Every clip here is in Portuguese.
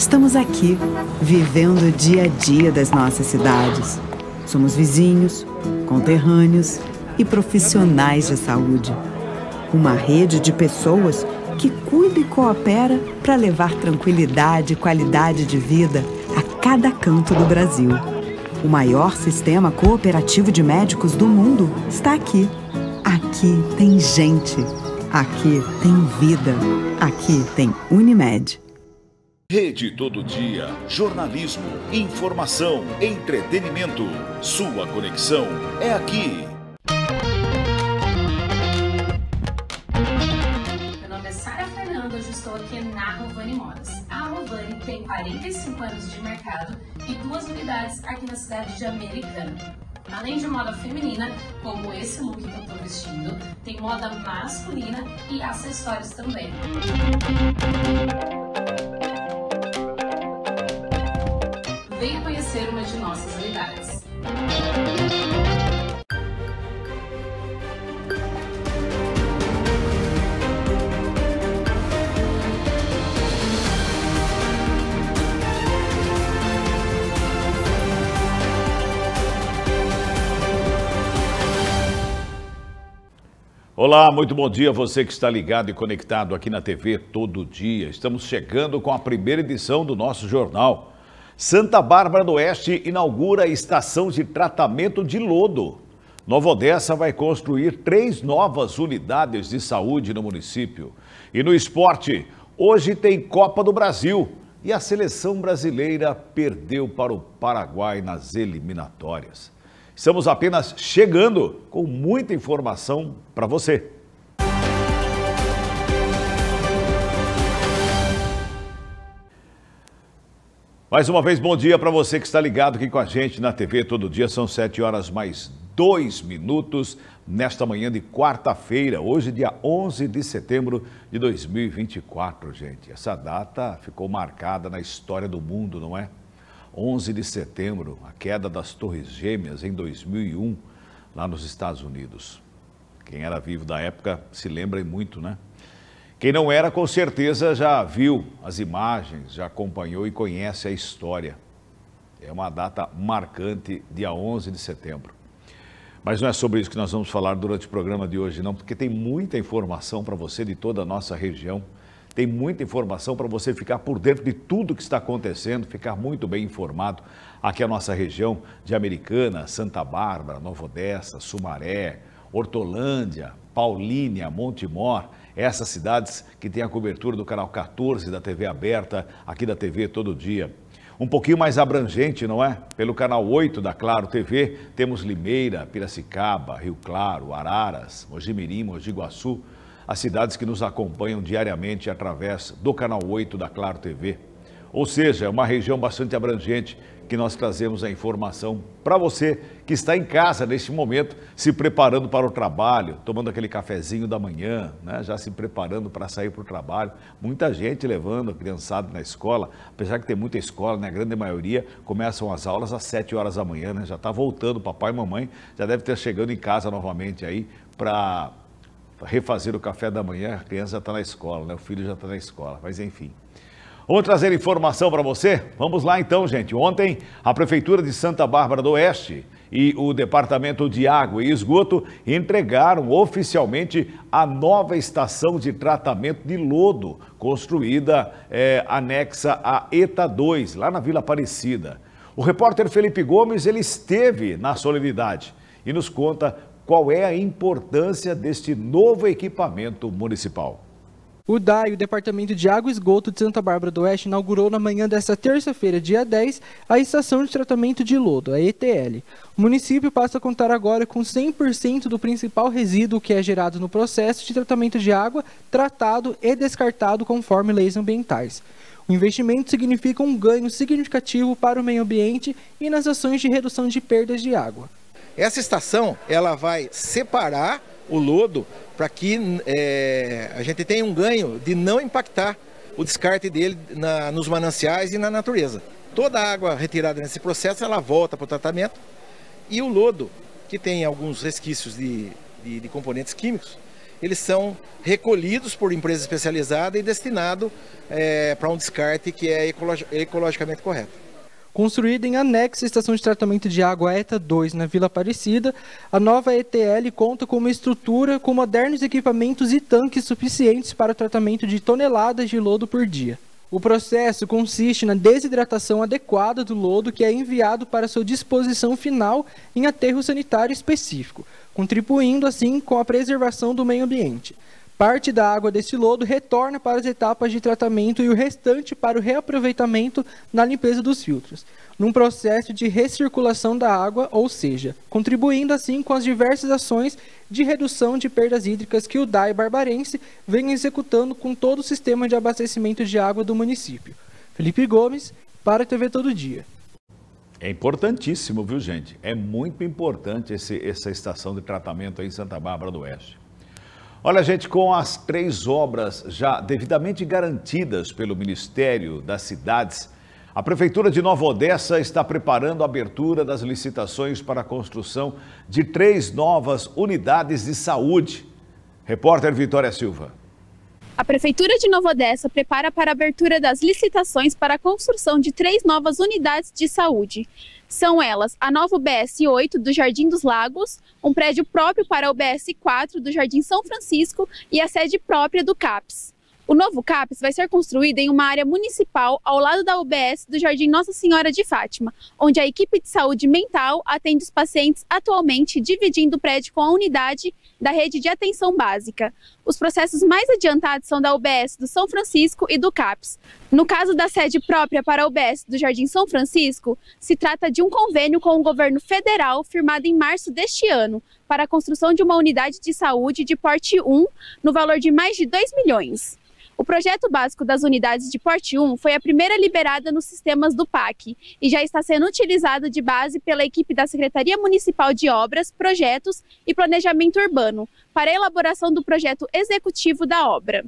Estamos aqui, vivendo o dia a dia das nossas cidades. Somos vizinhos, conterrâneos e profissionais de saúde. Uma rede de pessoas que cuida e coopera para levar tranquilidade e qualidade de vida a cada canto do Brasil. O maior sistema cooperativo de médicos do mundo está aqui. Aqui tem gente. Aqui tem vida. Aqui tem Unimed. Rede Todo Dia, jornalismo, informação, entretenimento. Sua conexão é aqui. Meu nome é Sara Fernanda, hoje estou aqui na Rovani Modas. A Rovani tem 45 anos de mercado e duas unidades aqui na cidade de Americana. Além de moda feminina, como esse look que eu estou vestindo, tem moda masculina e acessórios também. Venha conhecer uma de nossas unidades. Olá, muito bom dia você que está ligado e conectado aqui na TV todo dia. Estamos chegando com a primeira edição do nosso jornal. Santa Bárbara do Oeste inaugura a estação de tratamento de lodo. Nova Odessa vai construir três novas unidades de saúde no município. E no esporte, hoje tem Copa do Brasil e a seleção brasileira perdeu para o Paraguai nas eliminatórias. Estamos apenas chegando com muita informação para você. Mais uma vez, bom dia para você que está ligado aqui com a gente na TV todo dia. São sete horas mais dois minutos nesta manhã de quarta-feira, hoje, dia 11 de setembro de 2024, gente. Essa data ficou marcada na história do mundo, não é? 11 de setembro, a queda das Torres Gêmeas em 2001, lá nos Estados Unidos. Quem era vivo da época se lembra muito, né? Quem não era, com certeza já viu as imagens, já acompanhou e conhece a história. É uma data marcante, dia 11 de setembro. Mas não é sobre isso que nós vamos falar durante o programa de hoje, não, porque tem muita informação para você de toda a nossa região. Tem muita informação para você ficar por dentro de tudo que está acontecendo, ficar muito bem informado. Aqui a nossa região de Americana, Santa Bárbara, Nova Odessa, Sumaré, Hortolândia, Paulínia, Montemor, essas cidades que têm a cobertura do canal 14 da TV aberta, aqui da TV todo dia. Um pouquinho mais abrangente, não é? Pelo canal 8 da Claro TV, temos Limeira, Piracicaba, Rio Claro, Araras, Mojimirim, Mogi Guaçu, as cidades que nos acompanham diariamente através do canal 8 da Claro TV. Ou seja, é uma região bastante abrangente que nós trazemos a informação para você que está em casa neste momento, se preparando para o trabalho, tomando aquele cafezinho da manhã, né? já se preparando para sair para o trabalho. Muita gente levando a criançada na escola, apesar que tem muita escola, né? a grande maioria começam as aulas às 7 horas da manhã, né? já está voltando, papai e mamãe já deve estar chegando em casa novamente aí para refazer o café da manhã, a criança já está na escola, né? o filho já está na escola, mas enfim. Vamos trazer informação para você? Vamos lá então, gente. Ontem, a Prefeitura de Santa Bárbara do Oeste e o Departamento de Água e Esgoto entregaram oficialmente a nova estação de tratamento de lodo, construída é, anexa à ETA 2, lá na Vila Aparecida. O repórter Felipe Gomes ele esteve na solenidade e nos conta qual é a importância deste novo equipamento municipal. O DAI, o Departamento de Água e Esgoto de Santa Bárbara do Oeste, inaugurou na manhã desta terça-feira, dia 10, a Estação de Tratamento de Lodo, a ETL. O município passa a contar agora com 100% do principal resíduo que é gerado no processo de tratamento de água, tratado e descartado conforme leis ambientais. O investimento significa um ganho significativo para o meio ambiente e nas ações de redução de perdas de água. Essa estação ela vai separar o lodo para que é, a gente tenha um ganho de não impactar o descarte dele na, nos mananciais e na natureza. Toda a água retirada nesse processo ela volta para o tratamento e o lodo, que tem alguns resquícios de, de, de componentes químicos, eles são recolhidos por empresa especializada e destinados é, para um descarte que é ecologicamente correto. Construída em anexo à estação de tratamento de água ETA 2 na Vila Aparecida, a nova ETL conta com uma estrutura com modernos equipamentos e tanques suficientes para o tratamento de toneladas de lodo por dia. O processo consiste na desidratação adequada do lodo que é enviado para sua disposição final em aterro sanitário específico, contribuindo assim com a preservação do meio ambiente. Parte da água desse lodo retorna para as etapas de tratamento e o restante para o reaproveitamento na limpeza dos filtros, num processo de recirculação da água, ou seja, contribuindo assim com as diversas ações de redução de perdas hídricas que o DAI Barbarense vem executando com todo o sistema de abastecimento de água do município. Felipe Gomes, para a TV Todo Dia. É importantíssimo, viu, gente? É muito importante esse, essa estação de tratamento aí em Santa Bárbara do Oeste. Olha, gente, com as três obras já devidamente garantidas pelo Ministério das Cidades, a Prefeitura de Nova Odessa está preparando a abertura das licitações para a construção de três novas unidades de saúde. Repórter Vitória Silva. A Prefeitura de Nova Odessa prepara para a abertura das licitações para a construção de três novas unidades de saúde. São elas a nova UBS 8 do Jardim dos Lagos, um prédio próprio para a UBS 4 do Jardim São Francisco e a sede própria do CAPS. O novo CAPS vai ser construído em uma área municipal ao lado da UBS do Jardim Nossa Senhora de Fátima, onde a equipe de saúde mental atende os pacientes atualmente, dividindo o prédio com a unidade da rede de atenção básica. Os processos mais adiantados são da UBS do São Francisco e do CAPS. No caso da sede própria para a UBS do Jardim São Francisco, se trata de um convênio com o governo federal firmado em março deste ano para a construção de uma unidade de saúde de porte 1 no valor de mais de 2 milhões. O projeto básico das unidades de porte 1 foi a primeira liberada nos sistemas do PAC e já está sendo utilizado de base pela equipe da Secretaria Municipal de Obras, Projetos e Planejamento Urbano para a elaboração do projeto executivo da obra.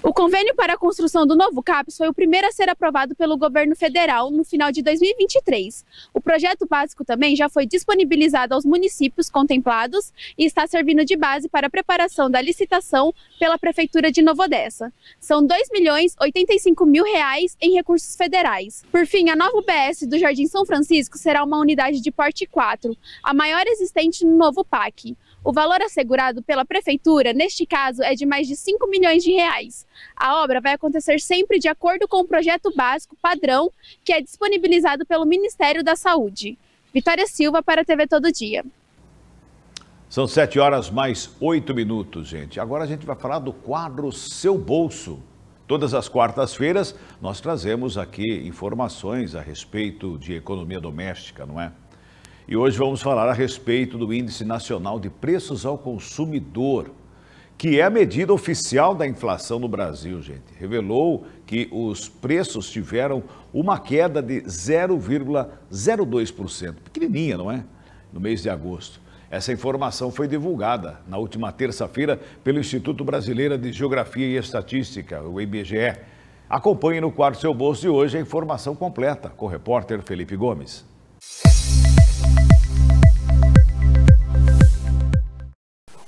O convênio para a construção do novo CAPS foi o primeiro a ser aprovado pelo governo federal no final de 2023. O projeto básico também já foi disponibilizado aos municípios contemplados e está servindo de base para a preparação da licitação pela Prefeitura de Nova Odessa. São 2 milhões 85 mil reais em recursos federais. Por fim, a nova UBS do Jardim São Francisco será uma unidade de porte 4, a maior existente no novo PAC. O valor assegurado pela prefeitura, neste caso, é de mais de 5 milhões de reais. A obra vai acontecer sempre de acordo com o projeto básico padrão que é disponibilizado pelo Ministério da Saúde. Vitória Silva para a TV Todo Dia. São sete horas mais oito minutos, gente. Agora a gente vai falar do quadro Seu Bolso. Todas as quartas-feiras nós trazemos aqui informações a respeito de economia doméstica, não é? E hoje vamos falar a respeito do Índice Nacional de Preços ao Consumidor, que é a medida oficial da inflação no Brasil, gente. Revelou que os preços tiveram uma queda de 0,02%, pequenininha, não é? No mês de agosto. Essa informação foi divulgada na última terça-feira pelo Instituto Brasileiro de Geografia e Estatística, o IBGE. Acompanhe no quarto seu bolso de hoje a informação completa com o repórter Felipe Gomes.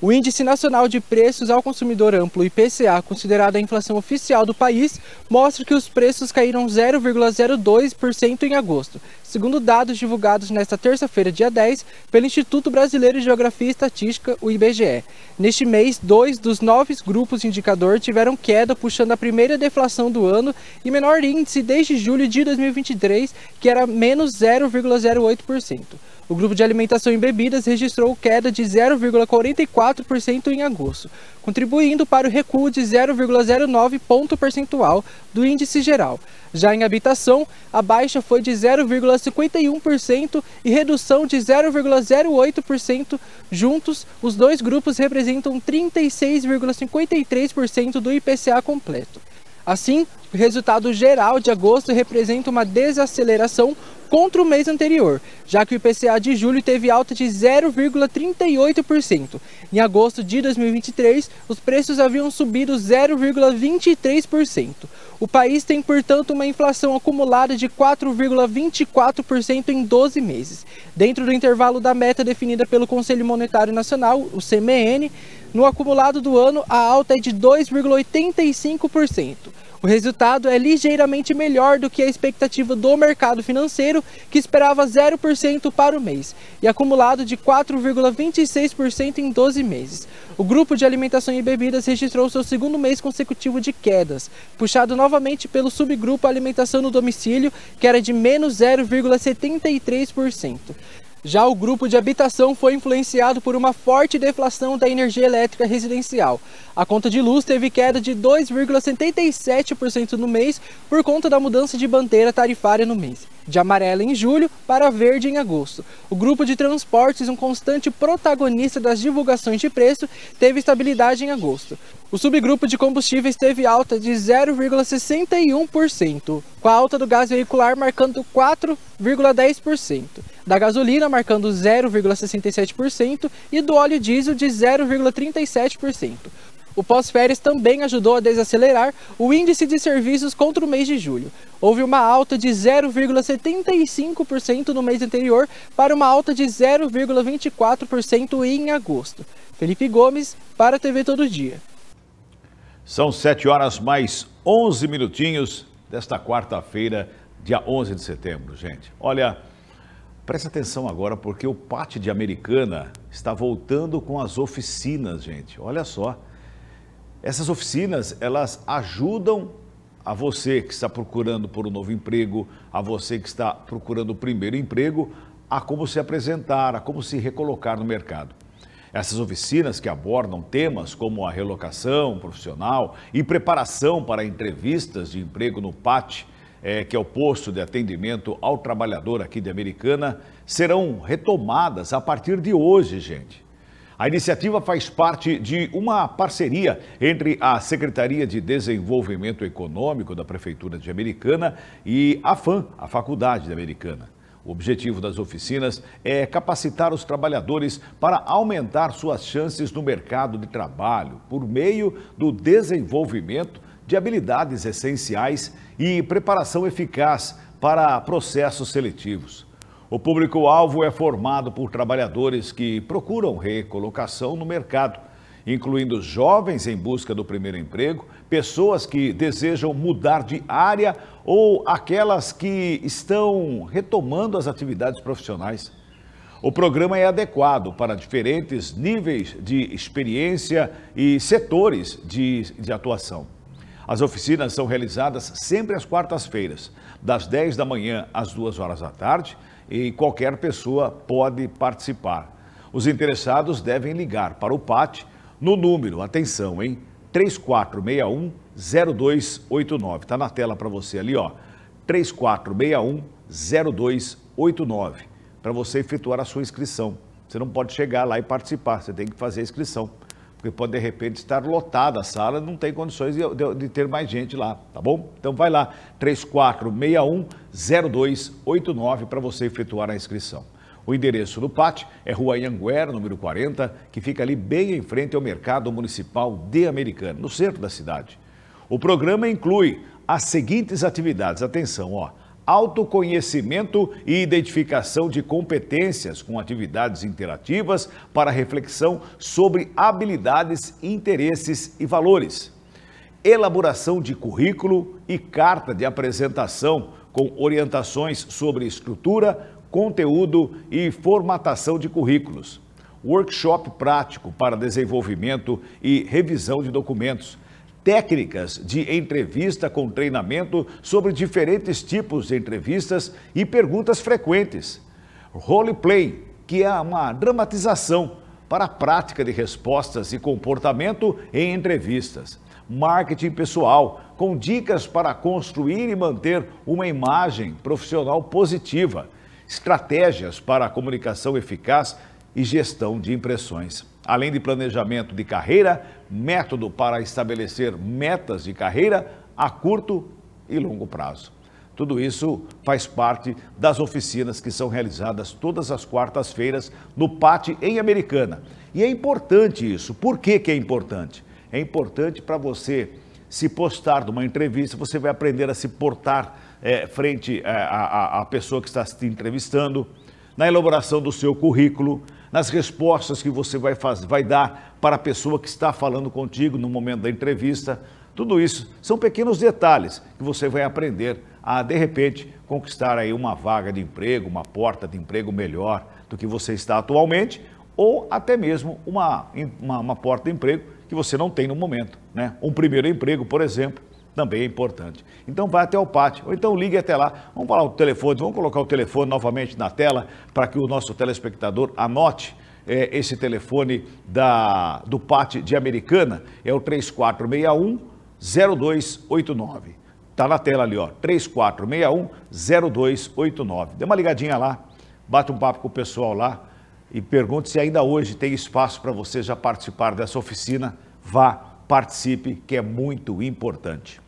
O Índice Nacional de Preços ao Consumidor Amplo, IPCA, considerado a inflação oficial do país, mostra que os preços caíram 0,02% em agosto, segundo dados divulgados nesta terça-feira, dia 10, pelo Instituto Brasileiro de Geografia e Estatística, o IBGE. Neste mês, dois dos nove grupos de indicador tiveram queda, puxando a primeira deflação do ano e menor índice desde julho de 2023, que era menos 0,08%. O grupo de alimentação e bebidas registrou queda de 0,44% em agosto, contribuindo para o recuo de 0,09 ponto percentual do índice geral. Já em habitação, a baixa foi de 0,51% e redução de 0,08%. Juntos, os dois grupos representam 36,53% do IPCA completo. Assim, o resultado geral de agosto representa uma desaceleração contra o mês anterior, já que o IPCA de julho teve alta de 0,38%. Em agosto de 2023, os preços haviam subido 0,23%. O país tem, portanto, uma inflação acumulada de 4,24% em 12 meses, dentro do intervalo da meta definida pelo Conselho Monetário Nacional, o CMN. No acumulado do ano, a alta é de 2,85%. O resultado é ligeiramente melhor do que a expectativa do mercado financeiro, que esperava 0% para o mês, e acumulado de 4,26% em 12 meses. O grupo de alimentação e bebidas registrou seu segundo mês consecutivo de quedas, puxado novamente pelo subgrupo alimentação no domicílio, que era de menos 0,73%. Já o grupo de habitação foi influenciado por uma forte deflação da energia elétrica residencial. A conta de luz teve queda de 2,77% no mês por conta da mudança de bandeira tarifária no mês. De amarela em julho para verde em agosto. O grupo de transportes, um constante protagonista das divulgações de preço, teve estabilidade em agosto. O subgrupo de combustíveis teve alta de 0,61%, com a alta do gás veicular marcando 4,10% da gasolina marcando 0,67% e do óleo diesel de 0,37%. O pós-férias também ajudou a desacelerar o índice de serviços contra o mês de julho. Houve uma alta de 0,75% no mês anterior para uma alta de 0,24% em agosto. Felipe Gomes, para a TV Todo Dia. São 7 horas mais 11 minutinhos desta quarta-feira, dia 11 de setembro, gente. Olha, Presta atenção agora porque o Pátio de Americana está voltando com as oficinas, gente. Olha só. Essas oficinas, elas ajudam a você que está procurando por um novo emprego, a você que está procurando o primeiro emprego, a como se apresentar, a como se recolocar no mercado. Essas oficinas que abordam temas como a relocação profissional e preparação para entrevistas de emprego no PAT é, que é o posto de atendimento ao trabalhador aqui de Americana, serão retomadas a partir de hoje, gente. A iniciativa faz parte de uma parceria entre a Secretaria de Desenvolvimento Econômico da Prefeitura de Americana e a FAM, a Faculdade de Americana. O objetivo das oficinas é capacitar os trabalhadores para aumentar suas chances no mercado de trabalho por meio do desenvolvimento de habilidades essenciais e preparação eficaz para processos seletivos. O público-alvo é formado por trabalhadores que procuram recolocação no mercado, incluindo jovens em busca do primeiro emprego, pessoas que desejam mudar de área ou aquelas que estão retomando as atividades profissionais. O programa é adequado para diferentes níveis de experiência e setores de, de atuação. As oficinas são realizadas sempre às quartas-feiras, das 10 da manhã às 2 horas da tarde, e qualquer pessoa pode participar. Os interessados devem ligar para o PAT no número, atenção, hein? 3461 0289. Está na tela para você ali, ó. 3461 0289. Para você efetuar a sua inscrição. Você não pode chegar lá e participar, você tem que fazer a inscrição porque pode de repente estar lotada a sala, não tem condições de, de, de ter mais gente lá, tá bom? Então vai lá, 3461-0289 para você efetuar a inscrição. O endereço do PAT é Rua Anhanguera, número 40, que fica ali bem em frente ao Mercado Municipal de Americana, no centro da cidade. O programa inclui as seguintes atividades, atenção, ó, autoconhecimento e identificação de competências com atividades interativas para reflexão sobre habilidades, interesses e valores. Elaboração de currículo e carta de apresentação com orientações sobre estrutura, conteúdo e formatação de currículos. Workshop prático para desenvolvimento e revisão de documentos técnicas de entrevista com treinamento sobre diferentes tipos de entrevistas e perguntas frequentes. Roleplay, que é uma dramatização para a prática de respostas e comportamento em entrevistas. Marketing pessoal, com dicas para construir e manter uma imagem profissional positiva. Estratégias para comunicação eficaz e gestão de impressões além de planejamento de carreira, método para estabelecer metas de carreira a curto e longo prazo. Tudo isso faz parte das oficinas que são realizadas todas as quartas-feiras no PAT em Americana. E é importante isso. Por que, que é importante? É importante para você se postar numa entrevista, você vai aprender a se portar é, frente à pessoa que está te entrevistando, na elaboração do seu currículo, nas respostas que você vai, fazer, vai dar para a pessoa que está falando contigo no momento da entrevista. Tudo isso são pequenos detalhes que você vai aprender a, de repente, conquistar aí uma vaga de emprego, uma porta de emprego melhor do que você está atualmente, ou até mesmo uma, uma, uma porta de emprego que você não tem no momento. Né? Um primeiro emprego, por exemplo, também é importante. Então vai até o pátio, ou então ligue até lá. Vamos falar o telefone, vamos colocar o telefone novamente na tela para que o nosso telespectador anote é, esse telefone da, do pátio de Americana, é o 3461 0289. Está na tela ali, ó, 3461-0289. Dê uma ligadinha lá, bate um papo com o pessoal lá e pergunte se ainda hoje tem espaço para você já participar dessa oficina. Vá, participe, que é muito importante.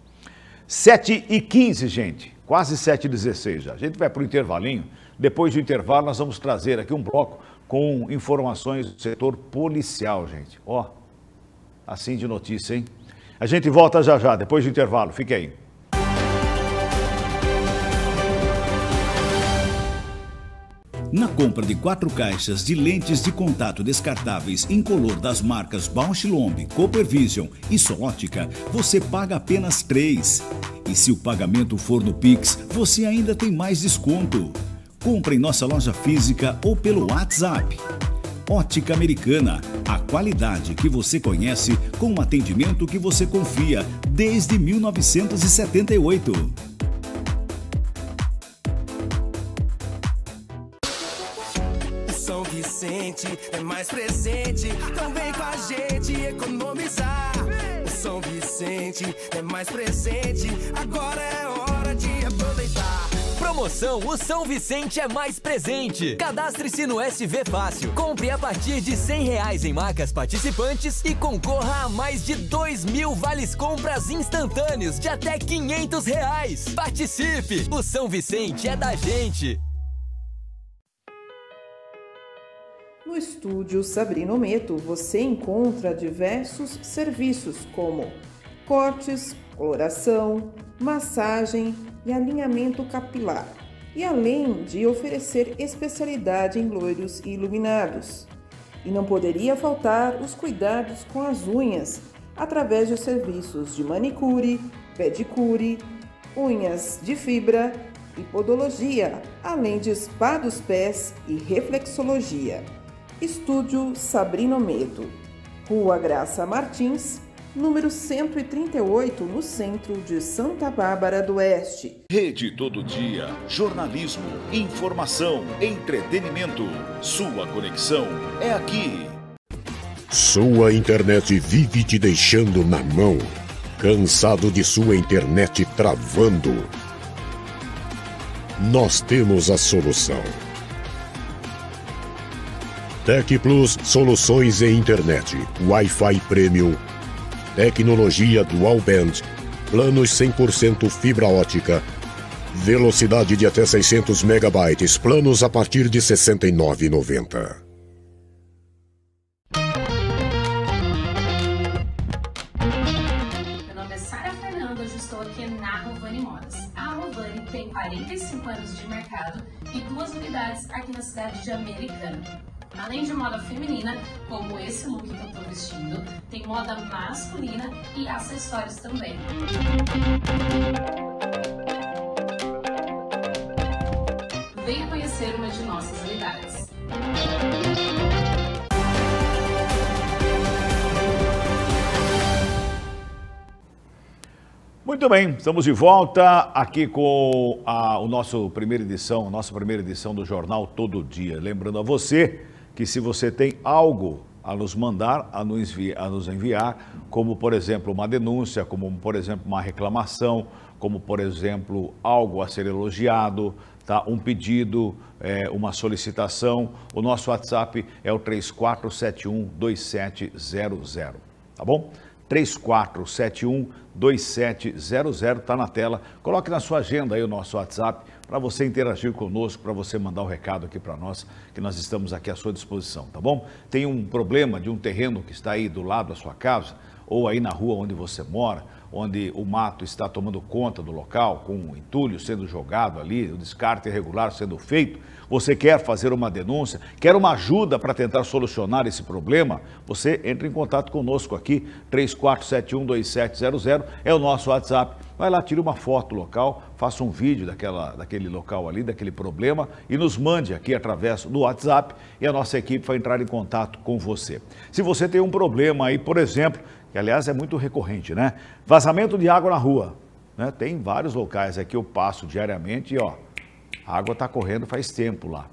7 e 15, gente, quase 7 e 16 já. A gente vai para o intervalinho. Depois do intervalo, nós vamos trazer aqui um bloco com informações do setor policial, gente. Ó, assim de notícia, hein? A gente volta já já, depois do intervalo. Fique aí. Na compra de quatro caixas de lentes de contato descartáveis incolor das marcas Bausch Lomb, Coopervision e Solótica, você paga apenas três. E se o pagamento for no Pix, você ainda tem mais desconto. Compre em nossa loja física ou pelo WhatsApp. Ótica Americana, a qualidade que você conhece com um atendimento que você confia desde 1978. É mais presente. Então vem com a gente economizar. O São Vicente é mais presente. Agora é hora de aproveitar. Promoção O São Vicente é mais presente. Cadastre-se no SV Fácil. Compre a partir de 100 reais em marcas participantes e concorra a mais de 2 mil vales compras instantâneos de até 500 reais. Participe! O São Vicente é da gente. No estúdio Sabrina Meto você encontra diversos serviços como cortes, coloração, massagem e alinhamento capilar, e além de oferecer especialidade em loiros iluminados. E não poderia faltar os cuidados com as unhas, através de serviços de manicure, pedicure, unhas de fibra e podologia, além de spa dos pés e reflexologia. Estúdio Sabrino Medo, Rua Graça Martins, número 138, no centro de Santa Bárbara do Oeste. Rede Todo Dia, jornalismo, informação, entretenimento. Sua conexão é aqui. Sua internet vive te deixando na mão. Cansado de sua internet travando? Nós temos a solução Tec Plus Soluções em Internet, Wi-Fi Premium, tecnologia Dual Band, planos 100% fibra ótica, velocidade de até 600 megabytes, planos a partir de R$ 69,90. Meu nome é Sara Fernanda, estou aqui na Rovani Modas. A Rovani tem 45 anos de mercado e duas unidades aqui na cidade de Americana. Além de moda feminina, como esse look que eu estou vestindo, tem moda masculina e acessórios também. Venha conhecer uma de nossas unidades. Muito bem, estamos de volta aqui com a o nosso primeira edição, nossa primeira edição do Jornal Todo Dia. Lembrando a você que se você tem algo a nos mandar, a nos, enviar, a nos enviar, como por exemplo uma denúncia, como por exemplo uma reclamação, como por exemplo algo a ser elogiado, tá? um pedido, é, uma solicitação, o nosso WhatsApp é o 34712700, tá bom? 3471 2700 está na tela. Coloque na sua agenda aí o nosso WhatsApp para você interagir conosco, para você mandar o um recado aqui para nós, que nós estamos aqui à sua disposição, tá bom? Tem um problema de um terreno que está aí do lado da sua casa, ou aí na rua onde você mora, onde o mato está tomando conta do local, com o entulho sendo jogado ali, o descarte irregular sendo feito, você quer fazer uma denúncia, quer uma ajuda para tentar solucionar esse problema, você entra em contato conosco aqui, 34712700 é o nosso WhatsApp. Vai lá, tire uma foto local, faça um vídeo daquela, daquele local ali, daquele problema e nos mande aqui através do WhatsApp e a nossa equipe vai entrar em contato com você. Se você tem um problema aí, por exemplo, que aliás é muito recorrente, né? Vazamento de água na rua. Né? Tem vários locais aqui, eu passo diariamente e ó, a água está correndo faz tempo lá.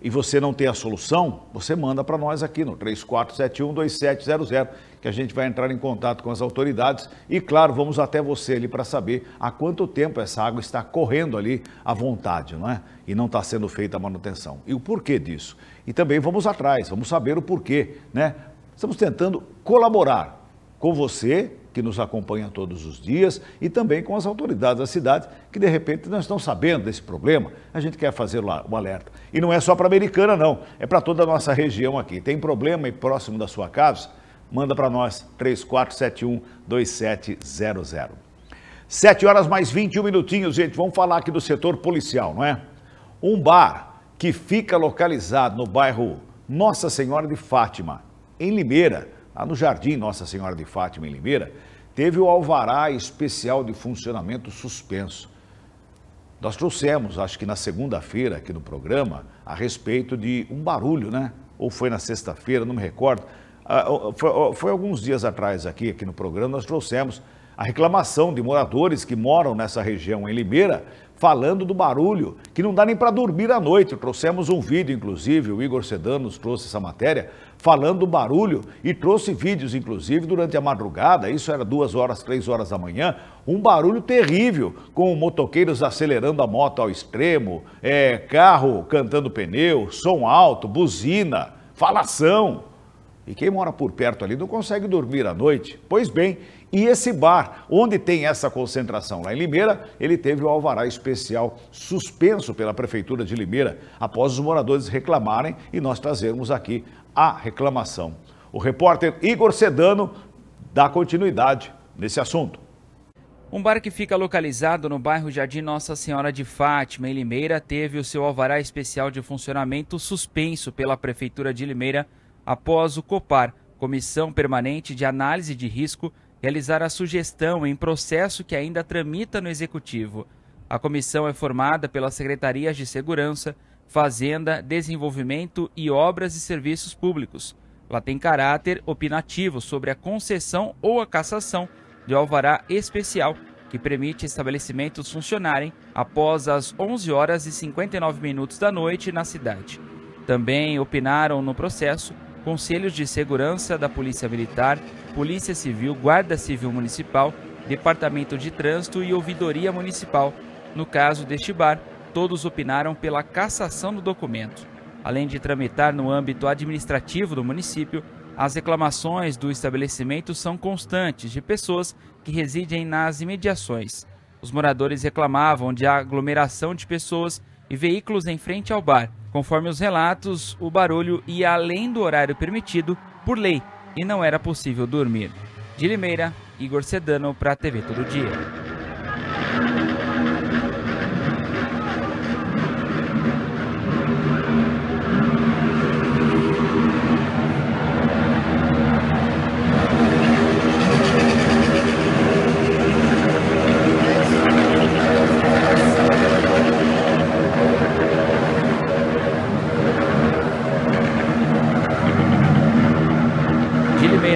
E você não tem a solução, você manda para nós aqui no 34712700, que a gente vai entrar em contato com as autoridades e, claro, vamos até você ali para saber há quanto tempo essa água está correndo ali à vontade, não é? E não está sendo feita a manutenção. E o porquê disso? E também vamos atrás, vamos saber o porquê, né? Estamos tentando colaborar com você, que nos acompanha todos os dias, e também com as autoridades da cidade, que de repente não estão sabendo desse problema. A gente quer fazer lá o alerta. E não é só para Americana, não, é para toda a nossa região aqui. Tem problema aí próximo da sua casa? Manda para nós, 3471-2700. 7 horas mais 21 minutinhos, gente. Vamos falar aqui do setor policial, não é? Um bar que fica localizado no bairro Nossa Senhora de Fátima, em Limeira, lá no Jardim Nossa Senhora de Fátima, em Limeira, teve o alvará especial de funcionamento suspenso. Nós trouxemos, acho que na segunda-feira aqui no programa, a respeito de um barulho, né? Ou foi na sexta-feira, não me recordo. Ah, foi, foi alguns dias atrás aqui, aqui no programa, nós trouxemos a reclamação de moradores que moram nessa região em Limeira, falando do barulho, que não dá nem para dormir à noite. Trouxemos um vídeo, inclusive, o Igor Sedano nos trouxe essa matéria, falando do barulho e trouxe vídeos, inclusive, durante a madrugada, isso era duas horas, três horas da manhã, um barulho terrível, com motoqueiros acelerando a moto ao extremo, é, carro cantando pneu, som alto, buzina, falação. E quem mora por perto ali não consegue dormir à noite. Pois bem, e esse bar, onde tem essa concentração lá em Limeira, ele teve o alvará especial suspenso pela Prefeitura de Limeira, após os moradores reclamarem e nós trazermos aqui a reclamação. O repórter Igor Sedano dá continuidade nesse assunto. Um bar que fica localizado no bairro Jardim Nossa Senhora de Fátima, em Limeira, teve o seu alvará especial de funcionamento suspenso pela Prefeitura de Limeira após o COPAR, Comissão Permanente de Análise de Risco, realizar a sugestão em processo que ainda tramita no Executivo. A comissão é formada pelas Secretarias de Segurança, Fazenda, Desenvolvimento e Obras e Serviços Públicos. Ela tem caráter opinativo sobre a concessão ou a cassação de alvará especial que permite estabelecimentos funcionarem após as 11 horas e 59 minutos da noite na cidade. Também opinaram no processo conselhos de segurança da Polícia Militar, Polícia Civil, Guarda Civil Municipal, Departamento de Trânsito e Ouvidoria Municipal. No caso deste bar, todos opinaram pela cassação do documento. Além de tramitar no âmbito administrativo do município, as reclamações do estabelecimento são constantes de pessoas que residem nas imediações. Os moradores reclamavam de aglomeração de pessoas e veículos em frente ao bar. Conforme os relatos, o barulho ia além do horário permitido por lei e não era possível dormir. De Limeira, Igor Sedano para a TV Todo Dia.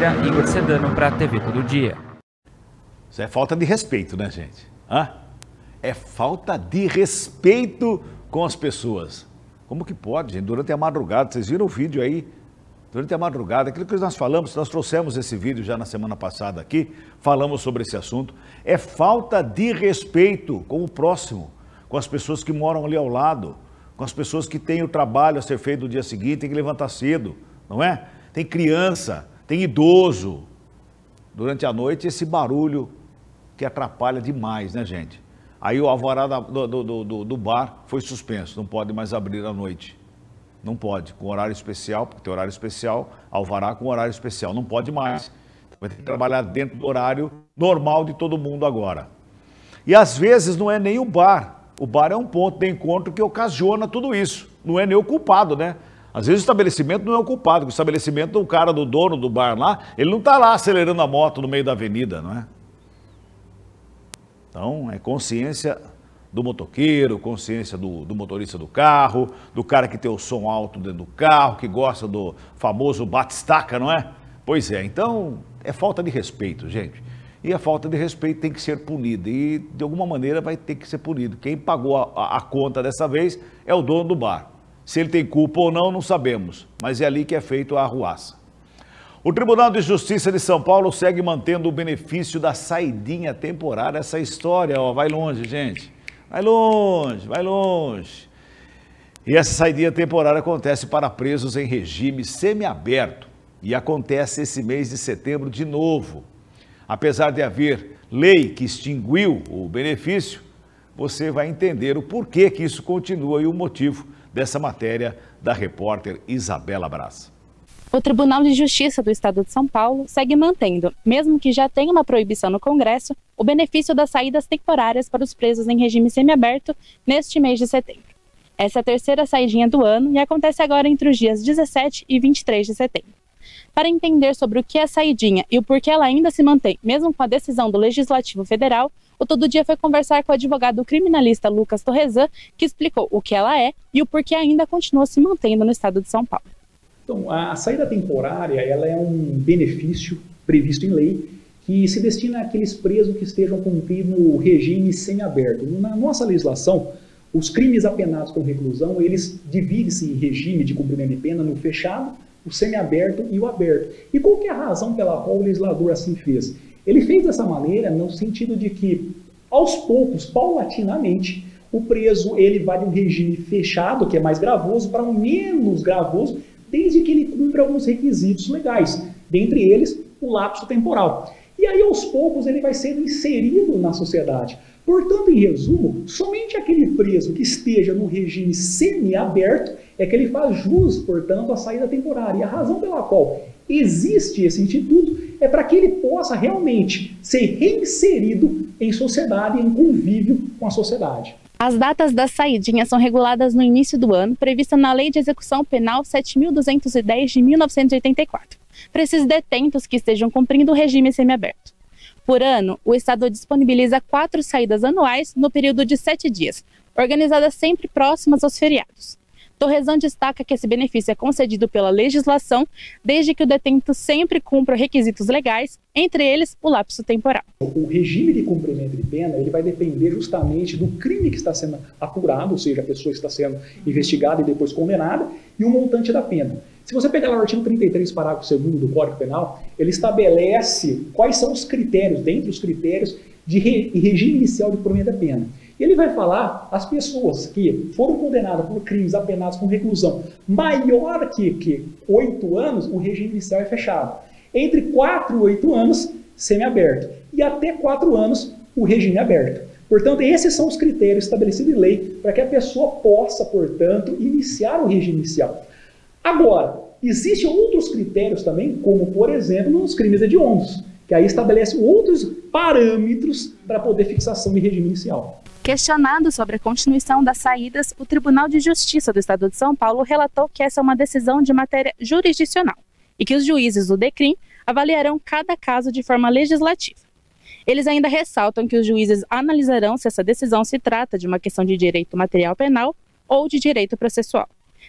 Igor Sedano para a TV Todo Dia. Isso é falta de respeito, né, gente? Hã? É falta de respeito com as pessoas. Como que pode, gente? Durante a madrugada, vocês viram o vídeo aí? Durante a madrugada, aquilo que nós falamos, nós trouxemos esse vídeo já na semana passada aqui, falamos sobre esse assunto. É falta de respeito com o próximo, com as pessoas que moram ali ao lado, com as pessoas que têm o trabalho a ser feito no dia seguinte, tem que levantar cedo, não é? Tem criança, tem idoso, durante a noite esse barulho que atrapalha demais, né, gente? Aí o alvará do, do- do- do bar foi suspenso, não pode mais abrir à noite. Não pode, com horário especial, porque tem horário especial, alvará com horário especial, não pode mais. Vai ter que trabalhar dentro do horário normal de todo mundo agora. E às vezes não é nem o bar. O bar é um ponto de encontro que ocasiona tudo isso. Não é nem o culpado, né? Às vezes o estabelecimento não é o culpado, o estabelecimento, o cara do dono do bar lá, ele não está lá acelerando a moto no meio da avenida, não é? Então, é consciência do motoqueiro, consciência do, do motorista do carro, do cara que tem o som alto dentro do carro, que gosta do famoso batistaca, não é? Pois é, então é falta de respeito, gente. E a falta de respeito tem que ser punida e de alguma maneira vai ter que ser punido. Quem pagou a, a- a conta dessa vez é o dono do bar. Se ele tem culpa ou não, não sabemos, mas é ali que é feito a arruaça. O Tribunal de Justiça de São Paulo segue mantendo o benefício da saidinha temporária. Essa história, ó, vai longe, gente. Vai longe, vai longe. E essa saidinha temporária acontece para presos em regime semiaberto e acontece esse mês de setembro de novo. Apesar de haver lei que extinguiu o benefício, você vai entender o porquê que isso continua e o motivo dessa matéria da repórter Isabela Braz. O Tribunal de Justiça do Estado de São Paulo segue mantendo, mesmo que já tenha uma proibição no Congresso, o benefício das saídas temporárias para os presos em regime semiaberto neste mês de setembro. Essa é a terceira saidinha do ano e acontece agora entre os dias 17 e 23 de setembro. Para entender sobre o que é saidinha e o porquê ela ainda se mantém, mesmo com a decisão do Legislativo Federal, o Todo Dia foi conversar com o advogado criminalista Lucas Torresan, que explicou o que ela é e o porquê ainda continua se mantendo no estado de São Paulo. Então, a saída temporária ela é um benefício previsto em lei que se destina àqueles presos que estejam cumprindo o regime semiaberto. Na nossa legislação, os crimes apenados com reclusão, eles dividem-se em regime de cumprimento de pena no fechado, o semiaberto e o aberto. E qual é a razão pela qual o legislador assim fez? Ele fez dessa maneira no sentido de que, aos poucos, paulatinamente, o preso ele vai de um regime fechado, que é mais gravoso, para um menos gravoso, desde que ele cumpra alguns requisitos legais, dentre eles o lapso temporal. E aí, aos poucos, ele vai sendo inserido na sociedade. Portanto, em resumo, somente aquele preso que esteja no regime semiaberto é que ele faz jus, portanto, à saída temporária. E a razão pela qual existe esse instituto é para que ele possa realmente ser reinserido em sociedade, em convívio com a sociedade. As datas das saidinhas são reguladas no início do ano, prevista na Lei de Execução Penal 7.210 de 1984, para esses detentos que estejam cumprindo o regime semiaberto. Por ano, o Estado disponibiliza quatro saídas anuais no período de sete dias, organizadas sempre próximas aos feriados. Torrezão destaca que esse benefício é concedido pela legislação, desde que o detento sempre cumpra requisitos legais, entre eles o lapso temporal. O regime de cumprimento de pena ele vai depender justamente do crime que está sendo apurado, ou seja, a pessoa está sendo investigada e depois condenada, e o montante da pena. Se você pegar o artigo 33, parágrafo 2 do Código Penal, ele estabelece quais são os critérios, dentre os critérios de re, regime inicial de cumprimento da pena. Ele vai falar as pessoas que foram condenadas por crimes apenados com reclusão maior que, que 8 anos, o regime inicial é fechado. Entre 4 e 8 anos, semiaberto. E até 4 anos, o regime é aberto. Portanto, esses são os critérios estabelecidos em lei para que a pessoa possa, portanto, iniciar o regime inicial. Agora, existem outros critérios também, como, por exemplo, nos crimes hediondos, que aí estabelece outros parâmetros para poder fixação de regime inicial. Questionado sobre a continuação das saídas, o Tribunal de Justiça do Estado de São Paulo relatou que essa é uma decisão de matéria jurisdicional e que os juízes do DECRIM avaliarão cada caso de forma legislativa. Eles ainda ressaltam que os juízes analisarão se essa decisão se trata de uma questão de direito material penal ou de direito processual,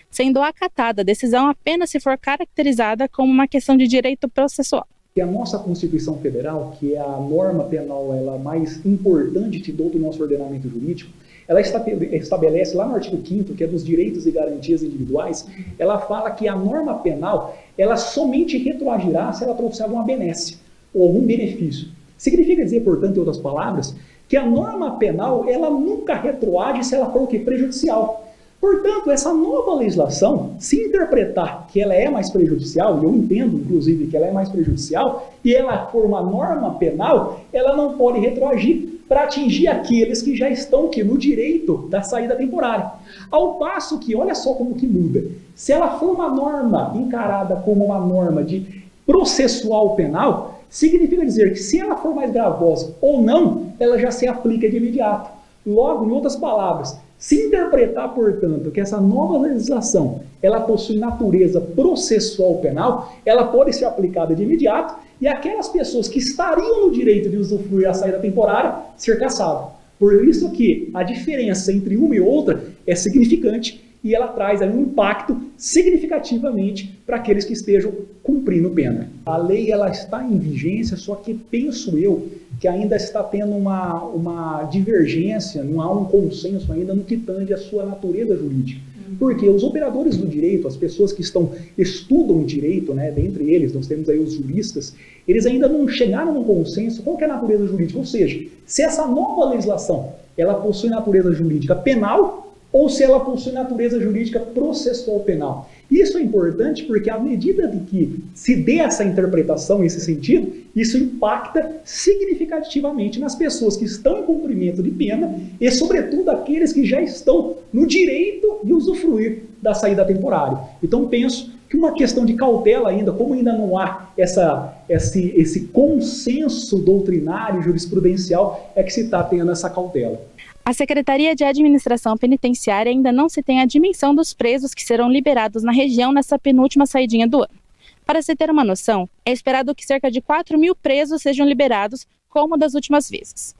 sendo acatada a decisão apenas se for caracterizada como uma questão de direito processual. E a nossa Constituição Federal, que é a norma penal ela mais importante de todo o nosso ordenamento jurídico, ela estabelece lá no artigo 5 que é dos direitos e garantias individuais, ela fala que a norma penal, ela somente retroagirá se ela trouxer alguma benesse ou algum benefício. Significa dizer, portanto, em outras palavras, que a norma penal, ela nunca retroage se ela for o que? Prejudicial. Portanto, essa nova legislação, se interpretar que ela é mais prejudicial, e eu entendo, inclusive, que ela é mais prejudicial, e ela for uma norma penal, ela não pode retroagir para atingir aqueles que já estão aqui no direito da saída temporária. Ao passo que, olha só como que muda, se ela for uma norma encarada como uma norma de processual penal, significa dizer que se ela for mais gravosa ou não, ela já se aplica de imediato. Logo, em outras palavras, se interpretar, portanto, que essa nova legislação ela possui natureza processual penal, ela pode ser aplicada de imediato e aquelas pessoas que estariam no direito de usufruir a saída temporária ser caçadas. Por isso que a diferença entre uma e outra é significante e ela traz um impacto significativamente para aqueles que estejam cumprindo pena. A lei ela está em vigência, só que penso eu que ainda está tendo uma, uma divergência, não há um consenso ainda no que tange a sua natureza jurídica. Porque os operadores do direito, as pessoas que estão estudam direito, né, dentre eles, nós temos aí os juristas, eles ainda não chegaram num consenso qual é a natureza jurídica. Ou seja, se essa nova legislação ela possui natureza jurídica penal ou se ela possui natureza jurídica processual penal. Isso é importante porque, à medida de que se dê essa interpretação, esse sentido, isso impacta significativamente nas pessoas que estão em cumprimento de pena e, sobretudo, aqueles que já estão no direito de usufruir da saída temporária. Então, penso que uma questão de cautela ainda, como ainda não há essa, esse, esse consenso doutrinário jurisprudencial, é que se está tendo essa cautela. A Secretaria de Administração Penitenciária ainda não se tem a dimensão dos presos que serão liberados na região nessa penúltima saidinha do ano. Para se ter uma noção, é esperado que cerca de 4 mil presos sejam liberados, como das últimas vezes.